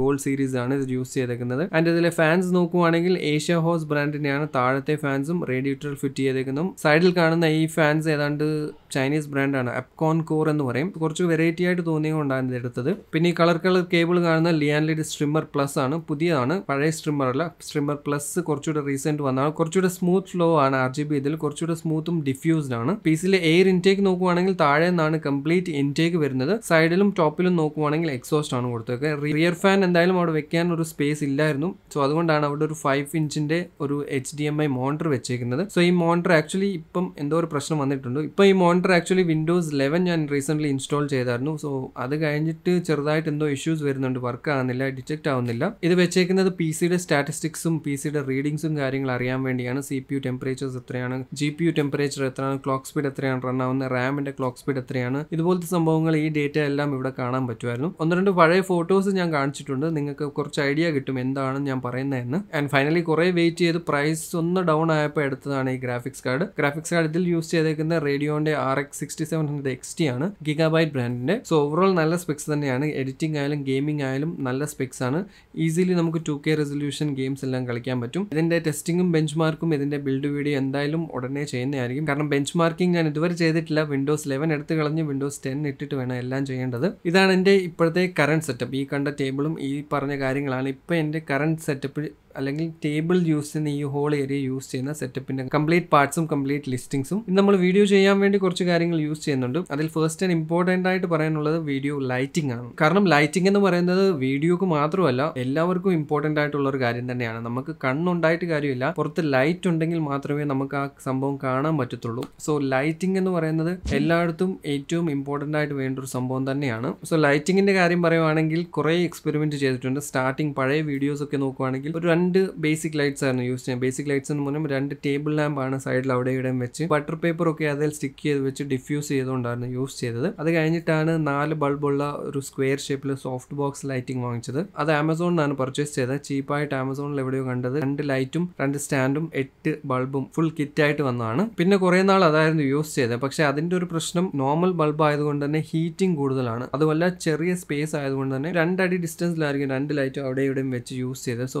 ഗോൾഡ് സീരീസ് ആണ് ഇത് യൂസ് ചെയ്തേക്കുന്നത്. ആൻഡ് ഇതിലെ ഫാൻസ് നോക്കുവാണെങ്കിൽ ഏഷ്യ ഹോസ് ബ്രാൻഡിന്റെയാണ് താഴത്തെ ഫാൻസും റേഡിയേറ്റർ ഫിറ്റ് ചെയ്തേക്കുന്നതും സൈഡിൽ കാണുന്ന ഈ ഫാൻസ് ഏതാണ്ട് ചൈനീസ് ബ്രാൻഡാണ് അപ്കോൺ കോർ എന്ന് പറയും. കുറച്ച് വെറൈറ്റി ആയിട്ട് തോന്നിയുകൊണ്ടാണ് ഇത് എടുത്തത്. പിന്നെ ഈ കളർ കളർ കേബിൾ കാണുന്ന ലിയാൻലിഡ് സ്ട്രിമ്മർ പ്ലസ് ആണ്. പുതിയതാണ്. പഴയ സ്ട്രിമ്മർ അല്ല. സ്ട്രിമ്മർ പ്ലസ് കുറച്ചുകൂടെ റീസെന്റ് വന്നാണ് കുറച്ചുകൂടെ സ്മൂത്ത് ഫ്ലോ ആണ് ആർ ജി ബി ഇതിൽ കുറച്ചുകൂടെ സ്മൂത്തും ഡിഫ്യൂസ്ഡ് ആണ്. പീസിലെ എയർ ഇൻടേക്ക് നോക്കുവാണെങ്കിൽ താഴെ നിന്നാണ് കംപ്ലീറ്റ് ഇൻടേക്ക് വരുന്നത്. സൈഡിലും ടോപ്പിലും നോക്കുവാണെങ്കിൽ എക്സോസ്റ്റ് ആണ് കൊടുത്തത് റിയർ ഫാൻ എന്തായാലും അവിടെ വെക്കാൻ ഒരു സ്പേസ് ഇല്ലായിരുന്നു. സോ അതുകൊണ്ടാണ് അവിടെ ഒരു ഫൈവ് ഇഞ്ചിന്റെ ഒരു H D M I monitor വെച്ചേക്കുന്നത്. സോ ഈ മോണിറ്റർ ആക്ച്വലി ഇപ്പം എന്തോ ഒരു പ്രശ്നം വന്നിട്ടുണ്ട്. ഇപ്പം ഈ മോണിറ്റർ ആക്ച്വലി വിൻഡോസ് ലെവൻ ഞാൻ റീസെന്റ് ഇൻസ്റ്റാൾ ചെയ്തായിരുന്നു. സോ അത് കഴിഞ്ഞിട്ട് ചെറുതായിട്ട് എന്തോ ഇഷ്യൂസ് വരുന്നുണ്ട്. വർക്ക് ആകുന്നില്ല ഡിറ്റക്ട് ആവുന്നില്ല. ഇത് വെച്ചേക്കുന്നത് പി സിയുടെ സ്റ്റാറ്റിസ്റ്റിക്സും പി സിയുടെ റീഡിങ്സും കാര്യങ്ങൾ അറിയാൻ വേണ്ടിയാണ്. സി പി യു ടെമ്പറേച്ചേഴ്സ് എത്രയാണ്? ജി പി യു ടെമ്പറേച്ചർ എത്രയാണ്? ക്ലോക്ക് സ്പീഡ് എത്രയാണ്? റൺ ആവുന്ന റാമിന്റെ ക്ലോക്ക് സ്പീഡ് എത്രയാണ്? ഇതുപോലത്തെ സംഭവങ്ങൾ ഈ ഡേറ്റ എല്ലാം ഇവിടെ കാണാൻ പറ്റുമായിരുന്നു. ഒന്ന് രണ്ട് പഴയ ഫോട്ടോസ് ഞാൻ കാണിച്ചിട്ടുണ്ട്. നിങ്ങൾക്ക് കുറച്ച് ഐഡിയ കിട്ടും എന്താണ് ഞാൻ പറയുന്നതെന്ന്. ആൻഡ് ഫൈനലി കുറേ വെയിറ്റ് ചെയ്ത് പ്രൈസ് ഒന്ന് ഡൗൺ ആയപ്പോൾ എടുത്തതാണ് ഈ ഗ്രാഫിക്സ് കാർഡ് ഗ്രാഫിക്സ് കാർഡ് ഇതിൽ യൂസ് ചെയ്തേക്കുന്ന റേഡിയോന്റെ R X sixty seven hundred X T ആണ് ഗിഗാബൈറ്റ് ബ്രാൻഡിന്റെ സോ ഓവറോൾ നല്ല സ്പെക്സ് തന്നെയാണ്. എഡിറ്റിംഗ് ആയാലും ഗെയിമിംഗ് ആയാലും നല്ല സ്പെക്സ് ആണ്. ഈസിലി നമുക്ക് ടു കെ റെസൊല്യൂഷൻ ഗെയിംസ് എല്ലാം കളിക്കാൻ പറ്റും. ഇതിന്റെ ടെസ്റ്റിംഗും ബെഞ്ച് മാർക്കും ഇതിന്റെ ബിൽഡ് വീഡിയോ എന്തായാലും ഉടനെ ചെയ്യുന്നതായിരിക്കും. കാരണം ബെഞ്ച് മാർക്കിംഗ് ഞാൻ ഇതുവരെ ചെയ്തിട്ടില്ല. വിൻഡോസ് ലെവൻ എടുത്ത് കളഞ്ഞ് വിൻഡോസ് ടെൻ ഇട്ടിട്ട് വേണം എല്ലാം ചെയ്യേണ്ടത്. ഇതാണ് എന്റെ ഇപ്പോഴത്തെ കറണ്ട് സെറ്റപ്പ് ഈ കണ്ട ടേബിളും ഈ പറഞ്ഞ കാര്യങ്ങളാണ്. ഇപ്പോൾ എന്റെ കറണ്ട് സെറ്റപ്പ് അല്ലെങ്കിൽ ടേബിൾ യൂസ് ചെയ്യുന്ന ഈ ഹോൾ ഏരിയ യൂസ് ചെയ്യുന്ന സെറ്റപ്പിന്റെ കംപ്ലീറ്റ് പാർട്സും കംപ്ലീറ്റ് ലിസ്റ്റിംഗ്സും ഇന്ന് നമ്മൾ വീഡിയോ ചെയ്യാൻ വേണ്ടി കുറച്ച് കാര്യങ്ങൾ യൂസ് ചെയ്യുന്നുണ്ട്. അതിൽ ഫസ്റ്റ് ആൻഡ് ഇമ്പോർട്ടന്റ് ആയിട്ട് പറയാനുള്ളത് വീഡിയോ ലൈറ്റിംഗ് ആണ്. കാരണം ലൈറ്റിംഗ് എന്ന് പറയുന്നത് വീഡിയോക്ക് മാത്രമല്ല എല്ലാവർക്കും ഇമ്പോർട്ടന്റ് ആയിട്ടുള്ള ഒരു കാര്യം തന്നെയാണ്. നമുക്ക് കണ്ണുണ്ടായിട്ട് കാര്യമില്ല. പുറത്ത് ലൈറ്റ് ഉണ്ടെങ്കിൽ മാത്രമേ നമുക്ക് ആ സംഭവം കാണാൻ പറ്റത്തുള്ളൂ. സോ ലൈറ്റിംഗ് എന്ന് പറയുന്നത് എല്ലായിടത്തും ഏറ്റവും ഇമ്പോർട്ടന്റ് ആയിട്ട് വേണ്ട ഒരു സംഭവം തന്നെയാണ്. സോ ലൈറ്റിങ്ങിന്റെ കാര്യം പറയുവാണെങ്കിൽ കുറേ എക്സ്പെരിമെന്റ് ചെയ്തിട്ടുണ്ട്. സ്റ്റാർട്ടിങ് പഴയ വീഡിയോസ് ഒക്കെ നോക്കുവാണെങ്കിൽ ഒരു രണ്ട് ബേസിക് ലൈറ്റ്സ് ആയിരുന്നു യൂസ് ചെയ്യുന്നത്. ബേസിക് ലൈറ്റ്സ് എന്ന് പറഞ്ഞാൽ രണ്ട് ടേബിൾ ലാമ്പ് ആണ് സൈഡിൽ അവിടെ ഇവിടെയും വെച്ച് ബട്ടർ പേപ്പർ ഒക്കെ അതിൽ സ്റ്റിക്ക് ചെയ്ത് വെച്ച് ഡിഫ്യൂസ് ചെയ്തുകൊണ്ടായിരുന്നു യൂസ് ചെയ്തത്. അത് കഴിഞ്ഞിട്ടാണ് നാല് ബൾബുള്ള ഒരു സ്ക്വയർ ഷേപ്പിൽ സോഫ്റ്റ് ബോക്സ് ലൈറ്റിംഗ് വാങ്ങിച്ചത്. അത് ആമസോണിനാണ് പർച്ചേസ് ചെയ്തത്. ചീപ്പായിട്ട് ആമസോണിൽ എവിടെയോ കണ്ടത്. രണ്ട് ലൈറ്റും രണ്ട് സ്റ്റാൻഡും എട്ട് ബൾബും ഫുൾ കിറ്റ് ആയിട്ട് വന്നതാണ്. പിന്നെ കുറേ നാൾ അതായിരുന്നു യൂസ് ചെയ്തത്. പക്ഷേ അതിന്റെ ഒരു പ്രശ്നം നോർമൽ ബൾബ് ആയതുകൊണ്ട് തന്നെ ഹീറ്റിംഗ് കൂടുതലാണ്. അതുമല്ല ചെറിയ സ്പേസ് ആയതുകൊണ്ട് തന്നെ രണ്ടടി ഡിസ്റ്റൻസിലായിരിക്കും രണ്ട് ലൈറ്റും അവിടെ ഇവിടെയും വെച്ച് യൂസ് ചെയ്തത്. സോ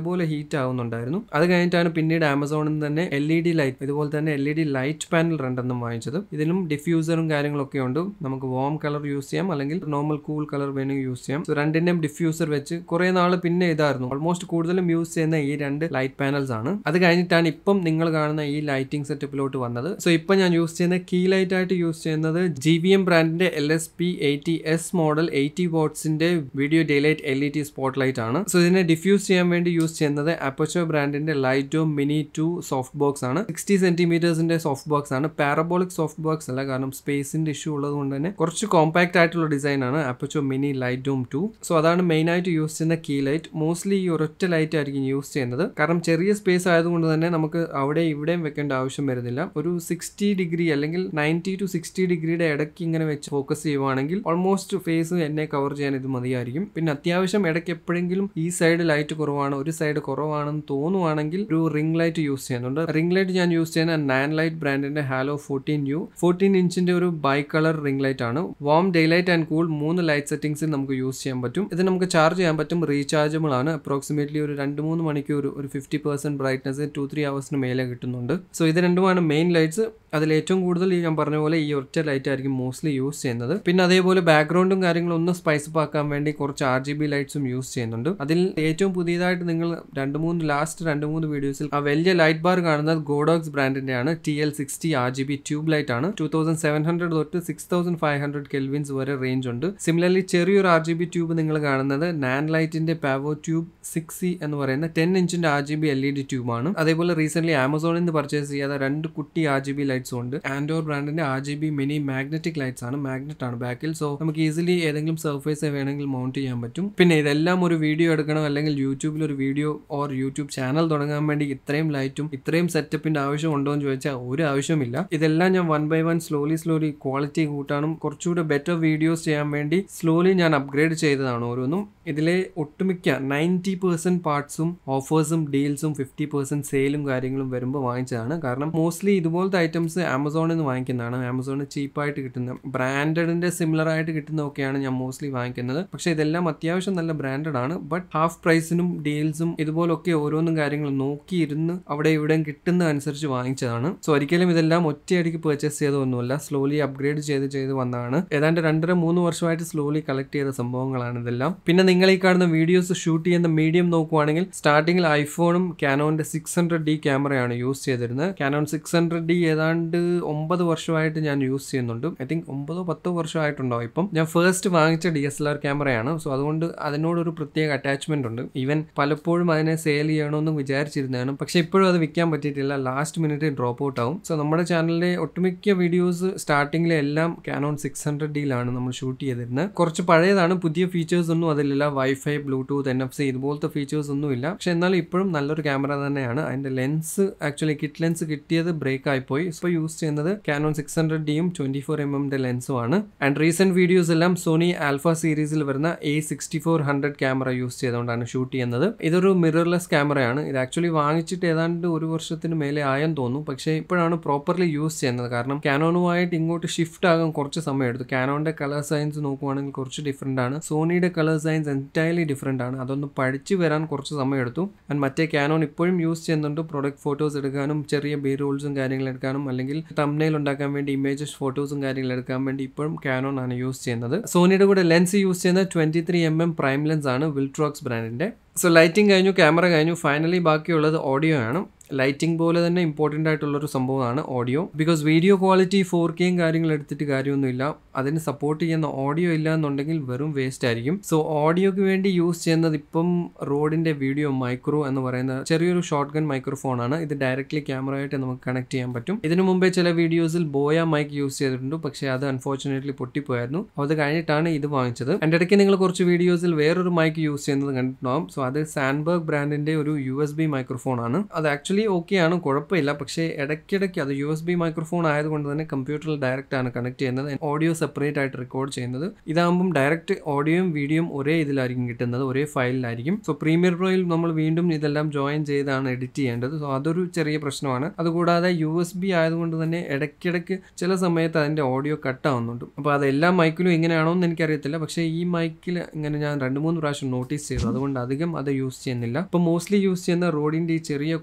നല്ലപോലെ ഹീറ്റ് ആവുന്നുണ്ടായിരുന്നു. അത് കഴിഞ്ഞിട്ടാണ് പിന്നീട് ആമസോണിൽ നിന്ന് തന്നെ എൽ ഇ ഡി ലൈറ്റ് ഇതുപോലെ തന്നെ L E D light panel രണ്ടെണ്ണം വാങ്ങിച്ചത്. ഇതിലും ഡിഫ്യൂസറും കാര്യങ്ങളൊക്കെ ഉണ്ട്. നമുക്ക് വാം കളർ യൂസ് ചെയ്യാം. അല്ലെങ്കിൽ നോർമൽ കൂൾ കളർ വേണമെങ്കിൽ യൂസ് ചെയ്യാം. സോ രണ്ടിന്റെയും ഡിഫ്യൂസർ വെച്ച് കുറെ നാൾ പിന്നെ ഇതായിരുന്നു. ഓൾമോസ്റ്റ് കൂടുതലും യൂസ് ചെയ്യുന്ന ഈ രണ്ട് ലൈറ്റ് പാനൽസ് ആണ്. അത് കഴിഞ്ഞിട്ടാണ് ഇപ്പം നിങ്ങൾ കാണുന്ന ഈ ലൈറ്റിംഗ് സെറ്റപ്പിലോട്ട് വന്നത്. സോ ഇപ്പം ഞാൻ യൂസ് ചെയ്യുന്ന കീ ലൈറ്റ് ആയിട്ട് യൂസ് ചെയ്യുന്നത് ജി വി എം ബ്രാൻഡിന്റെ L S P eighty S model eighty വാട്ട്സിന്റെ video day light L E T spot light ആണ്. സോ ഇതിനെ ഡിഫ്യൂസ് ചെയ്യാൻ വേണ്ടി യൂസ് ചെയ്യുന്നത് അപ്പച്ചോ ബ്രാൻഡിന്റെ light ലൈറ്റോ mini two soft box ആണ്. സിക്സ്റ്റി സെന്റിമീറ്റേഴ്സിന്റെ സോഫ്റ്റ് ബോക്സ് ആണ്. പാരബോളിക് സോഫ്റ്റ് ബോക്സ് അല്ല കാരണം സ്പേസിന്റെ ഇഷ്യൂ ഉള്ളത് കൊണ്ട് തന്നെ കുറച്ച് കോമ്പാക്ട് ആയിട്ടുള്ള ഡിസൈൻ ആണ് Aputure mini light two so അതാണ് മെയിൻ ആയിട്ട് യൂസ് ചെയ്യുന്ന കീ ലൈറ്റ് മോസ്റ്റ്ലി ഈ ഒരൊറ്റ ലൈറ്റ് ആയിരിക്കും യൂസ് ചെയ്യുന്നത്. കാരണം ചെറിയ സ്പേസ് ആയതുകൊണ്ട് തന്നെ നമുക്ക് അവിടെ ഇവിടെയും വെക്കേണ്ട ആവശ്യം വരുന്നില്ല. ഒരു സിക്സ്റ്റി ഡിഗ്രി അല്ലെങ്കിൽ നയന്റി ടു സിക്സ്റ്റി ഡിഗ്രിയുടെ ഇടയ്ക്ക് ഇങ്ങനെ വെച്ച് ഫോക്കസ് ചെയ്യുവാണെങ്കിൽ ഓൾമോസ്റ്റ് ഫേസ് എന്നെ കവർ ചെയ്യാൻ ഇത് മതിയായിരിക്കും. പിന്നെ അത്യാവശ്യം ഇടയ്ക്ക് എപ്പോഴെങ്കിലും ഈ സൈഡ് ലൈറ്റ് കുറവാണ്. ഒരു സൈഡ് കുറവാണെന്ന് തോന്നുവാണെങ്കിൽ ഒരു റിംഗ് ലൈറ്റ് യൂസ് ചെയ്യുന്നുണ്ട്. റിംഗ് ലൈറ്റ് ഞാൻ യൂസ് ചെയ്യുന്ന നാൻ ലൈറ്റ് ബ്രാൻഡിന്റെ ഹാലോ ഫോർട്ടീൻ യു ഫോർട്ടീൻ ഇഞ്ചിന്റെ ഒരു ബൈ കളർ റിംഗ് ലൈറ്റ് ആണ്. Warm day light and cool മൂന്ന് ലൈറ്റ് സെറ്റിംഗ്സിൽ നമുക്ക് യൂസ് ചെയ്യാൻ പറ്റും. ഇത് നമുക്ക് ചാർജ് ചെയ്യാൻ പറ്റും. റീചാർജബിൾ ആണ്. അപ്രോക്സിമേറ്റ്ലി ഒരു രണ്ട് മൂന്ന് മണിക്കൂർ ഒരു fifty percent brightness two three അവേഴ്സിന് മേലെ കിട്ടുന്നുണ്ട്. സോ ഇത് രണ്ടുമാണ് മെയിൻ ലൈറ്റ്സ് അതിൽ ഏറ്റവും കൂടുതൽ ഈ ഞാൻ പറഞ്ഞ പോലെ ഈ ഒറ്റ ലൈറ്റ് ആയിരിക്കും മോസ്റ്റ്ലി യൂസ് ചെയ്യുന്നത്. പിന്നെ അതേപോലെ ബാക്ക്ഗ്രൗണ്ടും കാര്യങ്ങളും ഒന്ന് സ്പൈസ് ആക്കാൻ വേണ്ടി കുറച്ച് ആർ ജി ബി ലൈറ്റ്സും യൂസ് ചെയ്യുന്നുണ്ട്. അതിൽ ഏറ്റവും പുതിയതായിട്ട് നിങ്ങൾ രണ്ട് മൂന്ന് ലാസ്റ്റ് രണ്ട് മൂന്ന് വീഡിയോസിൽ ആ വലിയ ലൈറ്റ് ബാർ കാണുന്നത് ഗോഡോക്സ് ബ്രാൻഡിന്റെ ആണ്. T L sixty R G B tube light ആണ്. ടൂ തൗസൻഡ് സെവൻ ഹൺഡ്രഡ് തൊട്ട് six thousand five hundred kelvins വരെ റേഞ്ച് ഉണ്ട്. സിമിലർലി ചെറിയൊരു ആർ ജി ബി ട്യൂബ് നിങ്ങൾ കാണുന്നത് നാൻ ലൈറ്റിന്റെ പാവോ ട്യൂബ് സിക്സ് സി എന്ന് പറയുന്ന ten ഇഞ്ചിന്റെ R G B L E D ട്യൂബാണ് അതേപോലെ റീസെന്റ് ആമസോണിൽ നിന്ന് പർച്ചേസ് ചെയ്യാത്ത രണ്ട് കുട്ടി ആർ ജി ബി ലൈറ്റ്സും ഉണ്ട്. ആൻഡോർ ബ്രാൻഡിന്റെ R G B mini magnetic lights ആണ്. മാഗ്നറ്റ് ആണ് ബാക്കിൽ. സോ നമുക്ക് ഈസിലി ഏതെങ്കിലും സർഫേസ് വേണമെങ്കിൽ മൗണ്ട് ചെയ്യാൻ പറ്റും. പിന്നെ ഇതെല്ലാം ഒരു വീഡിയോ എടുക്കണം അല്ലെങ്കിൽ യൂട്യൂബിൽ ഒരു വീഡിയോ ഓർ യൂട്യൂബ് ചാനൽ തുടങ്ങാൻ വേണ്ടി ഇത്രയും ലൈറ്റും ഇത്രയും സെറ്റപ്പിന്റെ ആവശ്യം ഉണ്ടോ എന്ന് ചോദിച്ചാൽ ഒരു ആവശ്യമില്ല ഇതെല്ലാം ഞാൻ one by one slowly slowly quality കൂട്ടാനും കുറച്ചുകൂടെ ബെറ്റർ വീഡിയോസ് ചെയ്യാൻ വേണ്ടി സ്ലോലി ഞാൻ അപ്ഗ്രേഡ് ചെയ്തതാണ് ഓരോന്നും. ഇതിലെ ഒട്ടുമിക്ക നയന്റി പെർസെന്റ് പാർട്സും ഓഫേഴ്സും ഡീൽസും ഫിഫ്റ്റി പെർസെന്റ് സെയിലും കാര്യങ്ങളും വരുമ്പോൾ വാങ്ങിച്ചതാണ്. കാരണം മോസ്റ്റ്ലി ഇതുപോലത്തെ ഐറ്റംസ് ആമസോണിൽ നിന്ന് വാങ്ങിക്കുന്നതാണ്. ആമസോണിൽ ചീപ്പായിട്ട് കിട്ടുന്ന ബ്രാൻഡിന്റെ സിമിലർ ആയിട്ട് കിട്ടുന്നതൊക്കെയാണ് ഞാൻ മോസ്റ്റ്ലി വാങ്ങിക്കുന്നത്. പക്ഷേ ഇതെല്ലാം അത്യാവശ്യം നല്ല ബ്രാൻഡഡ് ആണ്. ബട്ട് ഹാഫ് പ്രൈസിനും ഡീൽസും ഇതുപോലൊക്കെ ഓരോന്നും കാര്യങ്ങൾ നോക്കിയിരുന്ന് അവിടെ ഇവിടെയും കിട്ടുന്ന അനുസരിച്ച് വാങ്ങിച്ചതാണ്. സോ ഒരിക്കലും ഇതെല്ലാം ഒറ്റയടിക്ക് പെർച്ചേസ് ചെയ്തൊന്നുമല്ല സ്ലോലി അപ്ഗ്രേഡ് ചെയ്ത് ചെയ്ത് വന്നതാണ്. ഏതാണ്ട് രണ്ടര മൂന്ന് വർഷമായിട്ട് സ്ലോലി കളക്ട് ചെയ്ത സംഭവങ്ങളാണ് ഇതെല്ലാം. പിന്നെ നിങ്ങൾ ഈ കാണുന്ന വീഡിയോസ് ഷൂട്ട് ചെയ്യുന്ന മീഡിയം നോക്കുവാണെങ്കിൽ സ്റ്റാർട്ടിങ്ങിൽ ഐഫോണും കാനോന്റെ സിക്സ് ഹൺഡ്രഡ് ഡി ക്യാമറയാണ് യൂസ് ചെയ്തിരുന്നത്. കാനോൺ സിക്സ് ഹൺഡ്രഡ് ഡി ഏതാണ്ട് ഒമ്പത് വർഷമായിട്ട് ഞാൻ യൂസ് ചെയ്യുന്നുണ്ട്. ഐ തിങ്ക് ഒമ്പതോ പത്തോ വർഷമായിട്ടുണ്ടാവും ഇപ്പം. ഞാൻ ഫസ്റ്റ് വാങ്ങിച്ച ഡി എസ് എൽ ആർ ക്യാമറയാണ് സോ അതുകൊണ്ട് അതിനോടൊരു പ്രത്യേക അറ്റാച്ച്മെന്റ് ഉണ്ട്. ഈവൻ പലപ്പോഴും അതിനെ സെയിൽ ചെയ്യണമെന്ന് വിചാരിച്ചിരുന്നതാണ്. പക്ഷെ ഇപ്പോഴും അത് വിൽക്കാൻ പറ്റിയിട്ടില്ല. ലാസ്റ്റ് മിനിറ്റ് ഡ്രോപ്പ് ഔട്ട് ആവും. സോ നമ്മുടെ ചാനലിലെ ഒട്ടുമിക്ക വീഡിയോസ് സ്റ്റാർട്ടിങ്ങിലെ എല്ലാം കാനോൺ സിക്സ് ഹൺഡ്രഡ് ഡിയിലാണ് നമ്മൾ ഷൂട്ട് ചെയ്തിരുന്നത്. കുറച്ച് പഴയതാണ്. പുതിയ ഫീച്ചേഴ്സ് ഒന്നും അതിലില്ല. Wifi Bluetooth N F C ഇതുപോലത്തെ ഫീച്ചേഴ്സ് ഒന്നും ഇല്ല. പക്ഷെ എന്നാലും ഇപ്പോഴും നല്ലൊരു ക്യാമറ തന്നെയാണ്. അതിന്റെ ലെൻസ് ആക്ച്വലി കിറ്റ് ലെൻസ് കിട്ടിയത് ബ്രേക്ക് ആയിപ്പോയി. ഇപ്പോൾ യൂസ് ചെയ്യുന്നത് കാനോൺ സിക്സ് ഹൺഡ്രഡ് ഡിയും ട്വന്റി ഫോർ എം എമ്മിന്റെ ലെൻസും ആണ്. ആൻഡ് റീസെന്റ് വീഡിയോസ് എല്ലാം സോണി ആൽഫ സീരീസിൽ വരുന്ന A sixty four hundred camera use ചെയ്തുകൊണ്ടാണ് ഷൂട്ട് ചെയ്യുന്നത്. ഇതൊരു മിറർലെസ് ക്യാമറയാണ് ഇത് ആക്ച്വലി വാങ്ങിച്ചിട്ട് ഏതാണ്ട് ഒരു വർഷത്തിന് മേലെ ആയെന്ന് തോന്നുന്നു. പക്ഷേ ഇപ്പോഴാണ് പ്രോപ്പർലി യൂസ് ചെയ്യുന്നത്. കാരണം കാനോണുമായിട്ട് ഇങ്ങോട്ട് ഷിഫ്റ്റ് ആകാൻ കുറച്ച് സമയം എടുത്തു കാനോണിന്റെ കളർ സയൻസ് നോക്കുവാണെങ്കിൽ കുറച്ച് ഡിഫറെന്റ് ആണ്. സോണിയുടെ കളർ സയൻസ് എന്റയർലി ഡിഫറെന്റ് ആണ്. അതൊന്ന് പഠിച്ചു വരാൻ കുറച്ച് സമയം എടുത്തു ആൻഡ് മറ്റേ കാനോൺ ഇപ്പോഴും യൂസ് ചെയ്യുന്നുണ്ട്. പ്രൊഡക്റ്റ് ഫോട്ടോസ് എടുക്കാനും ചെറിയ ബി റോൾസും കാര്യങ്ങൾ എടുക്കാനും അല്ലെങ്കിൽ തമ്നയിൽ ഉണ്ടാക്കാൻ വേണ്ടി ഇമേജസ് ഫോട്ടോസും കാര്യങ്ങൾ എടുക്കാൻ വേണ്ടി ഇപ്പോഴും കാനോൺ ആണ് യൂസ് ചെയ്യുന്നത്. സോണിയുടെ കൂടെ ലെൻസ് യൂസ് ചെയ്യുന്ന twenty three M M prime lens ആണ് വിൽട്രോക്സ് ബ്രാൻഡിന്റെ സോ ലൈറ്റിംഗ് കഴിഞ്ഞു ക്യാമറ കഴിഞ്ഞു ഫൈനലി ബാക്കിയുള്ളത് ഓഡിയോ ആണ്. ലൈറ്റിംഗ് പോലെ തന്നെ ഇമ്പോർട്ടന്റ് ആയിട്ടുള്ള ഒരു സംഭവമാണ് audio because video quality four കെയും കാര്യങ്ങൾ എടുത്തിട്ട് കാര്യമൊന്നുമില്ല. അതിന് സപ്പോർട്ട് ചെയ്യുന്ന ഓഡിയോ ഇല്ല എന്നുണ്ടെങ്കിൽ വെറും വേസ്റ്റ് ആയിരിക്കും. സോ ഓഡിയോക്ക് വേണ്ടി യൂസ് ചെയ്യുന്നത് ഇപ്പം റോഡിന്റെ വീഡിയോ മൈക്രോ എന്ന് പറയുന്ന ചെറിയൊരു ഷോർട്ട് ഗൺ മൈക്രോഫോൺ ആണ്. ഇത് ഡയറക്റ്റ്ലി ക്യാമറ ആയിട്ട് നമുക്ക് കണക്ട് ചെയ്യാൻ പറ്റും. ഇതിനു മുമ്പേ ചില വീഡിയോസിൽ ബോയ മൈക്ക് യൂസ് ചെയ്തിട്ടുണ്ട്. പക്ഷേ അത് അൺഫോർച്ചുനേറ്റ്ലി പൊട്ടിപ്പോയായിരുന്നു. അത് കഴിഞ്ഞിട്ടാണ് ഇത് വാങ്ങിച്ചത്. എന്റെ ഇടയ്ക്ക് നിങ്ങൾ കുറച്ച് വീഡിയോസിൽ വേറൊരു മൈക്ക് യൂസ് ചെയ്യുന്നത് കണ്ടിട്ടുണ്ടാവും. സോ അത് സാൻബർഗ് ബ്രാൻഡിന്റെ ഒരു യു എസ് ബി മൈക്രോഫോൺ ആണ്. അത് ആക്ച്വലി ഓക്കെ ആണ് കുഴപ്പമില്ല. പക്ഷേ ഇടയ്ക്കിടയ്ക്ക് അത് യു എസ് ബി മൈക്രോഫോൺ ആയതുകൊണ്ട് തന്നെ കമ്പ്യൂട്ടറിൽ ഡയറക്റ്റ് ആണ് കണക്ട് ചെയ്യുന്നത്. ഓഡിയോ സെപ്പറേറ്റ് ആയിട്ട് റെക്കോർഡ് ചെയ്യുന്നത്. ഇതാകുമ്പം ഡയറക്റ്റ് ഓഡിയോയും വീഡിയോയും ഒരേ ഇതിലായിരിക്കും കിട്ടുന്നത് ഒരേ ഫയലിലായിരിക്കും സോ പ്രീമിയർ പ്രോയിൽ നമ്മൾ വീണ്ടും ഇതെല്ലാം ജോയിൻ ചെയ്താണ് എഡിറ്റ് ചെയ്യേണ്ടത്. സോ അതൊരു ചെറിയ പ്രശ്നമാണ്. അതുകൂടാതെ യു എസ് ബി ആയതുകൊണ്ട് തന്നെ ഇടയ്ക്കിടയ്ക്ക് ചില സമയത്ത് അതിന്റെ ഓഡിയോ കട്ട് ആവുന്നുണ്ട്. അപ്പോൾ അത് എല്ലാ മൈക്കിലും ഇങ്ങനെയാണോ എന്ന് എനിക്കറിയത്തില്ല. പക്ഷേ ഈ മൈക്കിൽ ഇങ്ങനെ ഞാൻ രണ്ട് മൂന്ന് പ്രാവശ്യം നോട്ടീസ് ചെയ്തു. അതുകൊണ്ട് അധികം അത് യൂസ് ചെയ്യുന്നില്ല. ഇപ്പോൾ മോസ്റ്റ്ലി യൂസ് ചെയ്യുന്ന റോഡിന്റെ ഈ ചെറിയ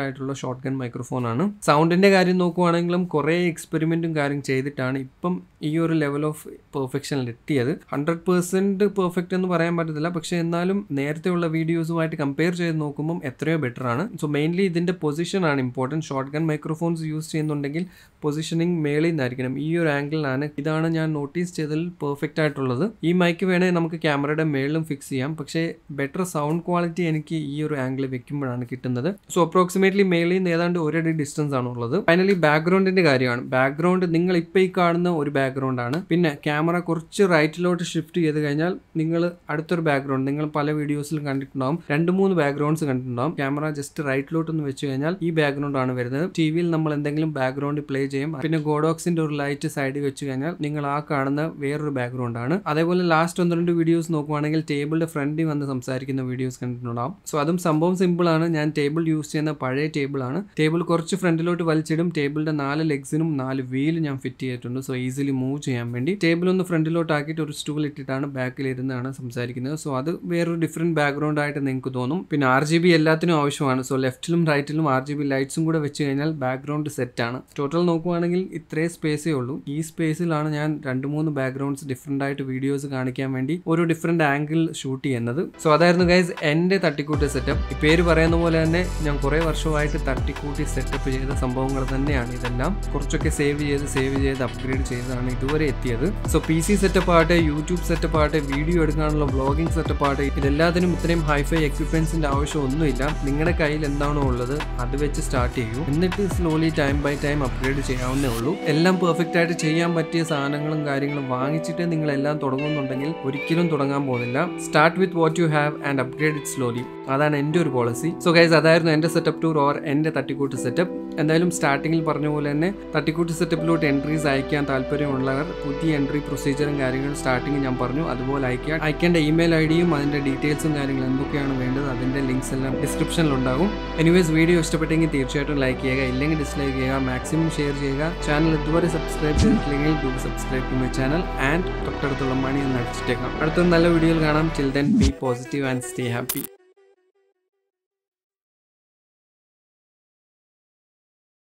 ആയിട്ടുള്ള ഷോർട്ട് ഗൺ മൈക്രോഫോൺ ആണ് സൗണ്ടിന്റെ കാര്യം നോക്കുവാണെങ്കിലും കുറേ എക്സ്പെരിമെന്റും കാര്യം ചെയ്തിട്ടാണ് ഇപ്പം ഈ ഒരു ലെവൽ ഓഫ് പെർഫെക്ഷനിൽ എത്തിയത്. ഹൺഡ്രഡ് പേഴ്സന്റ് പെർഫെക്റ്റ് എന്ന് പറയാൻ പറ്റത്തില്ല. പക്ഷേ എന്നാലും നേരത്തെയുള്ള വീഡിയോസുമായിട്ട് കമ്പയർ ചെയ്ത് നോക്കുമ്പം എത്രയോ ബെറ്റർ ആണ്. സോ മെയിൻലി ഇതിന്റെ പൊസിഷൻ ആണ് important short gun microphones use ചെയ്യുന്നുണ്ടെങ്കിൽ പൊസിഷനിങ് മേളിൽ നിന്നായിരിക്കണം. ഈ ഒരു ആംഗിളിലാണ് ഇതാണ് ഞാൻ നോട്ടീസ് ചെയ്തതിൽ പെർഫെക്റ്റ് ആയിട്ടുള്ളത്. ഈ മൈക്ക് വേണേൽ നമുക്ക് ക്യാമറയുടെ മേളിലും ഫിക്സ് ചെയ്യാം. പക്ഷേ ബെറ്റർ സൗണ്ട് ക്വാളിറ്റി എനിക്ക് ഈ ഒരു ആംഗിളിൽ വെക്കുമ്പോഴാണ് കിട്ടുന്നത്. സോ അപ്രോക്സിമേറ്റ്ലി മേളിൽ നിന്ന് ഏതാണ്ട് ഒരടി ഡിസ്റ്റൻസ് ആണ് ഉള്ളത് ഫൈനലി ബാക്ക്ഗ്രൗണ്ടിന്റെ കാര്യമാണ്. ബാക്ക്ഗ്രൗണ്ട് നിങ്ങൾ ഇപ്പോൾ ഈ കാണുന്ന ഒരു ബാക്ക്ഗ്രൗണ്ട് ആണ്. പിന്നെ ക്യാമറ കുറച്ച് റൈറ്റിലോട്ട് ഷിഫ്റ്റ് ചെയ്ത് കഴിഞ്ഞാൽ നിങ്ങൾ അടുത്തൊരു ബാക്ക്ഗ്രൗണ്ട് നിങ്ങൾ പല വീഡിയോസിലും കണ്ടിട്ടുണ്ടാവും. രണ്ട് മൂന്ന് ബാക്ക്ഗ്രൗണ്ട്സ് കണ്ടിട്ടുണ്ടാവും. ക്യാമറ ജസ്റ്റ് റൈറ്റിലോട്ട് ഒന്ന് വെച്ച് കഴിഞ്ഞാൽ ഈ ബാക്ക്ഗ്രൗണ്ട് ആണ് വരുന്നത്. ടി വിയിൽ നമ്മൾ എന്തെങ്കിലും ബാക്ക്ഗ്രൗണ്ട് പ്ലേ ചെയ്യും. പിന്നെ ഗോഡോക്സിന്റെ ഒരു ലൈറ്റ് സൈഡിൽ വെച്ച് കഴിഞ്ഞാൽ നിങ്ങൾ ആ കാണുന്ന വേറൊരു ബാക്ക്ഗ്രൗണ്ട് ആണ്. അതേപോലെ ലാസ്റ്റ് ഒന്ന് രണ്ട് വീഡിയോസ് നോക്കുവാണെങ്കിൽ ടേബിളിന്റെ ഫ്രണ്ടിൽ വന്ന് സംസാരിക്കുന്ന വീഡിയോസ് കണ്ടിട്ടുണ്ടാവും. സോ അതും സംഭവം സിമ്പിൾ ആണ്. ഞാൻ ടേബിൾ യൂസ് ചെയ്യുന്ന പഴയ ടേബിൾ ആണ്. ടേബിൾ കുറച്ച് ഫ്രണ്ടിലോട്ട് വലിച്ചിടും. ടേബിളിന്റെ നാല് ലെഗ്സിനും നാല് വീലും ഞാൻ ഫിറ്റ് ചെയ്തിട്ടുണ്ട്. സോ ഈസിലി മൂവ് ചെയ്യാൻ വേണ്ടി ടേബിൾ ഒന്ന് ഫ്രണ്ടിലോട്ട് ആക്കിയിട്ട് ഒരു സ്റ്റൂൾ ഇട്ടിട്ടാണ് ബാക്കിൽ ഇരുന്നാണ് സംസാരിക്കുന്നത്. സോ അത് വേറൊരു ഡിഫറെന്റ് ബാക്ക്ഗ്രൗണ്ട് ആയിട്ട് നിങ്ങൾക്ക് തോന്നും. പിന്നെ ആർ ജി ബി എല്ലാത്തിനും ആവശ്യമാണ്. സോ ലെഫ്റ്റിലും റൈറ്റിലും ആർ ജി ബി ലൈറ്റ്സും കൂടെ വെച്ച് കഴിഞ്ഞാൽ ബാക്ക്ഗ്രൗണ്ട് സെറ്റ് ആണ്. ടോട്ടൽ നോക്കുവാണെങ്കിൽ ഇത്രേ സ്പേസേ ഉള്ളൂ. ഈ സ്പേസിലാണ് ഞാൻ രണ്ട് മൂന്ന് ബാക്ക്ഗ്രൗണ്ട്സ് ഡിഫറെന്റ് ആയിട്ട് വീഡിയോസ് കാണിക്കാൻ വേണ്ടി ഒരു ഡിഫറെന്റ് ആംഗിൾ ഷൂട്ട് ചെയ്യുന്നത്. സോ അതായിരുന്നു ഗൈസ് എന്റെ തട്ടിക്കൂട്ട് സെറ്റപ്പ് ഈ പേര് പറയുന്ന പോലെ തന്നെ ഞാൻ കുറേ വർഷമായിട്ട് തട്ടിക്കൂട്ടി സെറ്റപ്പ് ചെയ്ത സംഭവങ്ങൾ തന്നെയാണ് ഇതെല്ലാം. കുറച്ചൊക്കെ സേവ് ചെയ്ത് സേവ് ചെയ്ത് അപ്ഗ്രേഡ് ചെയ്താണ് ഇതുവരെ എത്തിയത്. സോ പി സി സെറ്റപ്പ് ആകട്ടെ യൂട്യൂബ് സെറ്റപ്പ് ആകട്ടെ വീഡിയോ എടുക്കാനുള്ള വ്ളോഗിംഗ് സെറ്റപ്പ് ആകട്ടെ ഇതെല്ലാത്തിനും ഇത്രയും ഹൈഫൈ എക്യുപ്മെന്റ്സിന്റെ ആവശ്യമൊന്നുമില്ല. നിങ്ങളുടെ കയ്യിൽ എന്താണോ ഉള്ളത് അത് വെച്ച് സ്റ്റാർട്ട് ചെയ്യൂ. എന്നിട്ട് slowly time by time upgrade ചെയ്യാവുന്നേ ഉള്ളൂ. എല്ലാം പെർഫെക്റ്റ് ആയിട്ട് ചെയ്യാൻ പറ്റിയ സാധനങ്ങളും കാര്യങ്ങളും വാങ്ങിച്ചിട്ട് നിങ്ങൾ എല്ലാം തുടങ്ങുന്നുണ്ടെങ്കിൽ ഒരിക്കലും തുടങ്ങാൻ പോകുന്നില്ല. Start with what you have and upgrade it slowly അതാണ് എന്റെ ഒരു പോളിസി സോ ഗൈസ് അതായിരുന്നു എന്റെ സെറ്റപ്പ് ടൂർ ഓർ എന്റെ തട്ടിക്കൂട്ട് സെറ്റപ്പ് എന്തായാലും സ്റ്റാർട്ടിങ്ങിൽ പറഞ്ഞ പോലെ തന്നെ തട്ടിക്കൂട്ട് സെറ്റപ്പിലോട്ട് എൻട്രീസ് അയക്കാൻ താല്പര്യമുള്ളവർ പുതിയ എൻട്രി പ്രൊസീജിയറും കാര്യങ്ങളും സ്റ്റാർട്ടിങ് ഞാൻ പറഞ്ഞു. അതുപോലെ അയക്കുക. അയക്കേണ്ട ഇമെയിൽ ഐ ഡിയും അതിന്റെ ഡീറ്റെയിൽസും കാര്യങ്ങളും എന്തൊക്കെയാണ് വേണ്ടത് അതിന്റെ ലിങ്ക്സ് എല്ലാം ഡിസ്ക്രിപ്ഷനിൽ ഉണ്ടാകും. എനിവേസ് വീഡിയോ ഇഷ്ടപ്പെട്ടെങ്കിൽ തീർച്ചയായിട്ടും ലൈക്ക് ചെയ്യുക. ഇല്ലെങ്കിൽ ഡിസ്ലൈക്ക് ചെയ്യുക. മാക്സിമം ഷെയർ ചെയ്യുക. ചാനൽ ഇതുവരെ സബ്സ്ക്രൈബ് ചെയ്തിട്ടില്ലെങ്കിൽ do subscribe to my channel and തൊട്ടടുത്തുള്ള മണി ഒന്ന് അടിച്ചിട്ടേക്കാം. അടുത്തൊരു നല്ല വീഡിയോയിൽ കാണാം. Chill then be positive and stay happy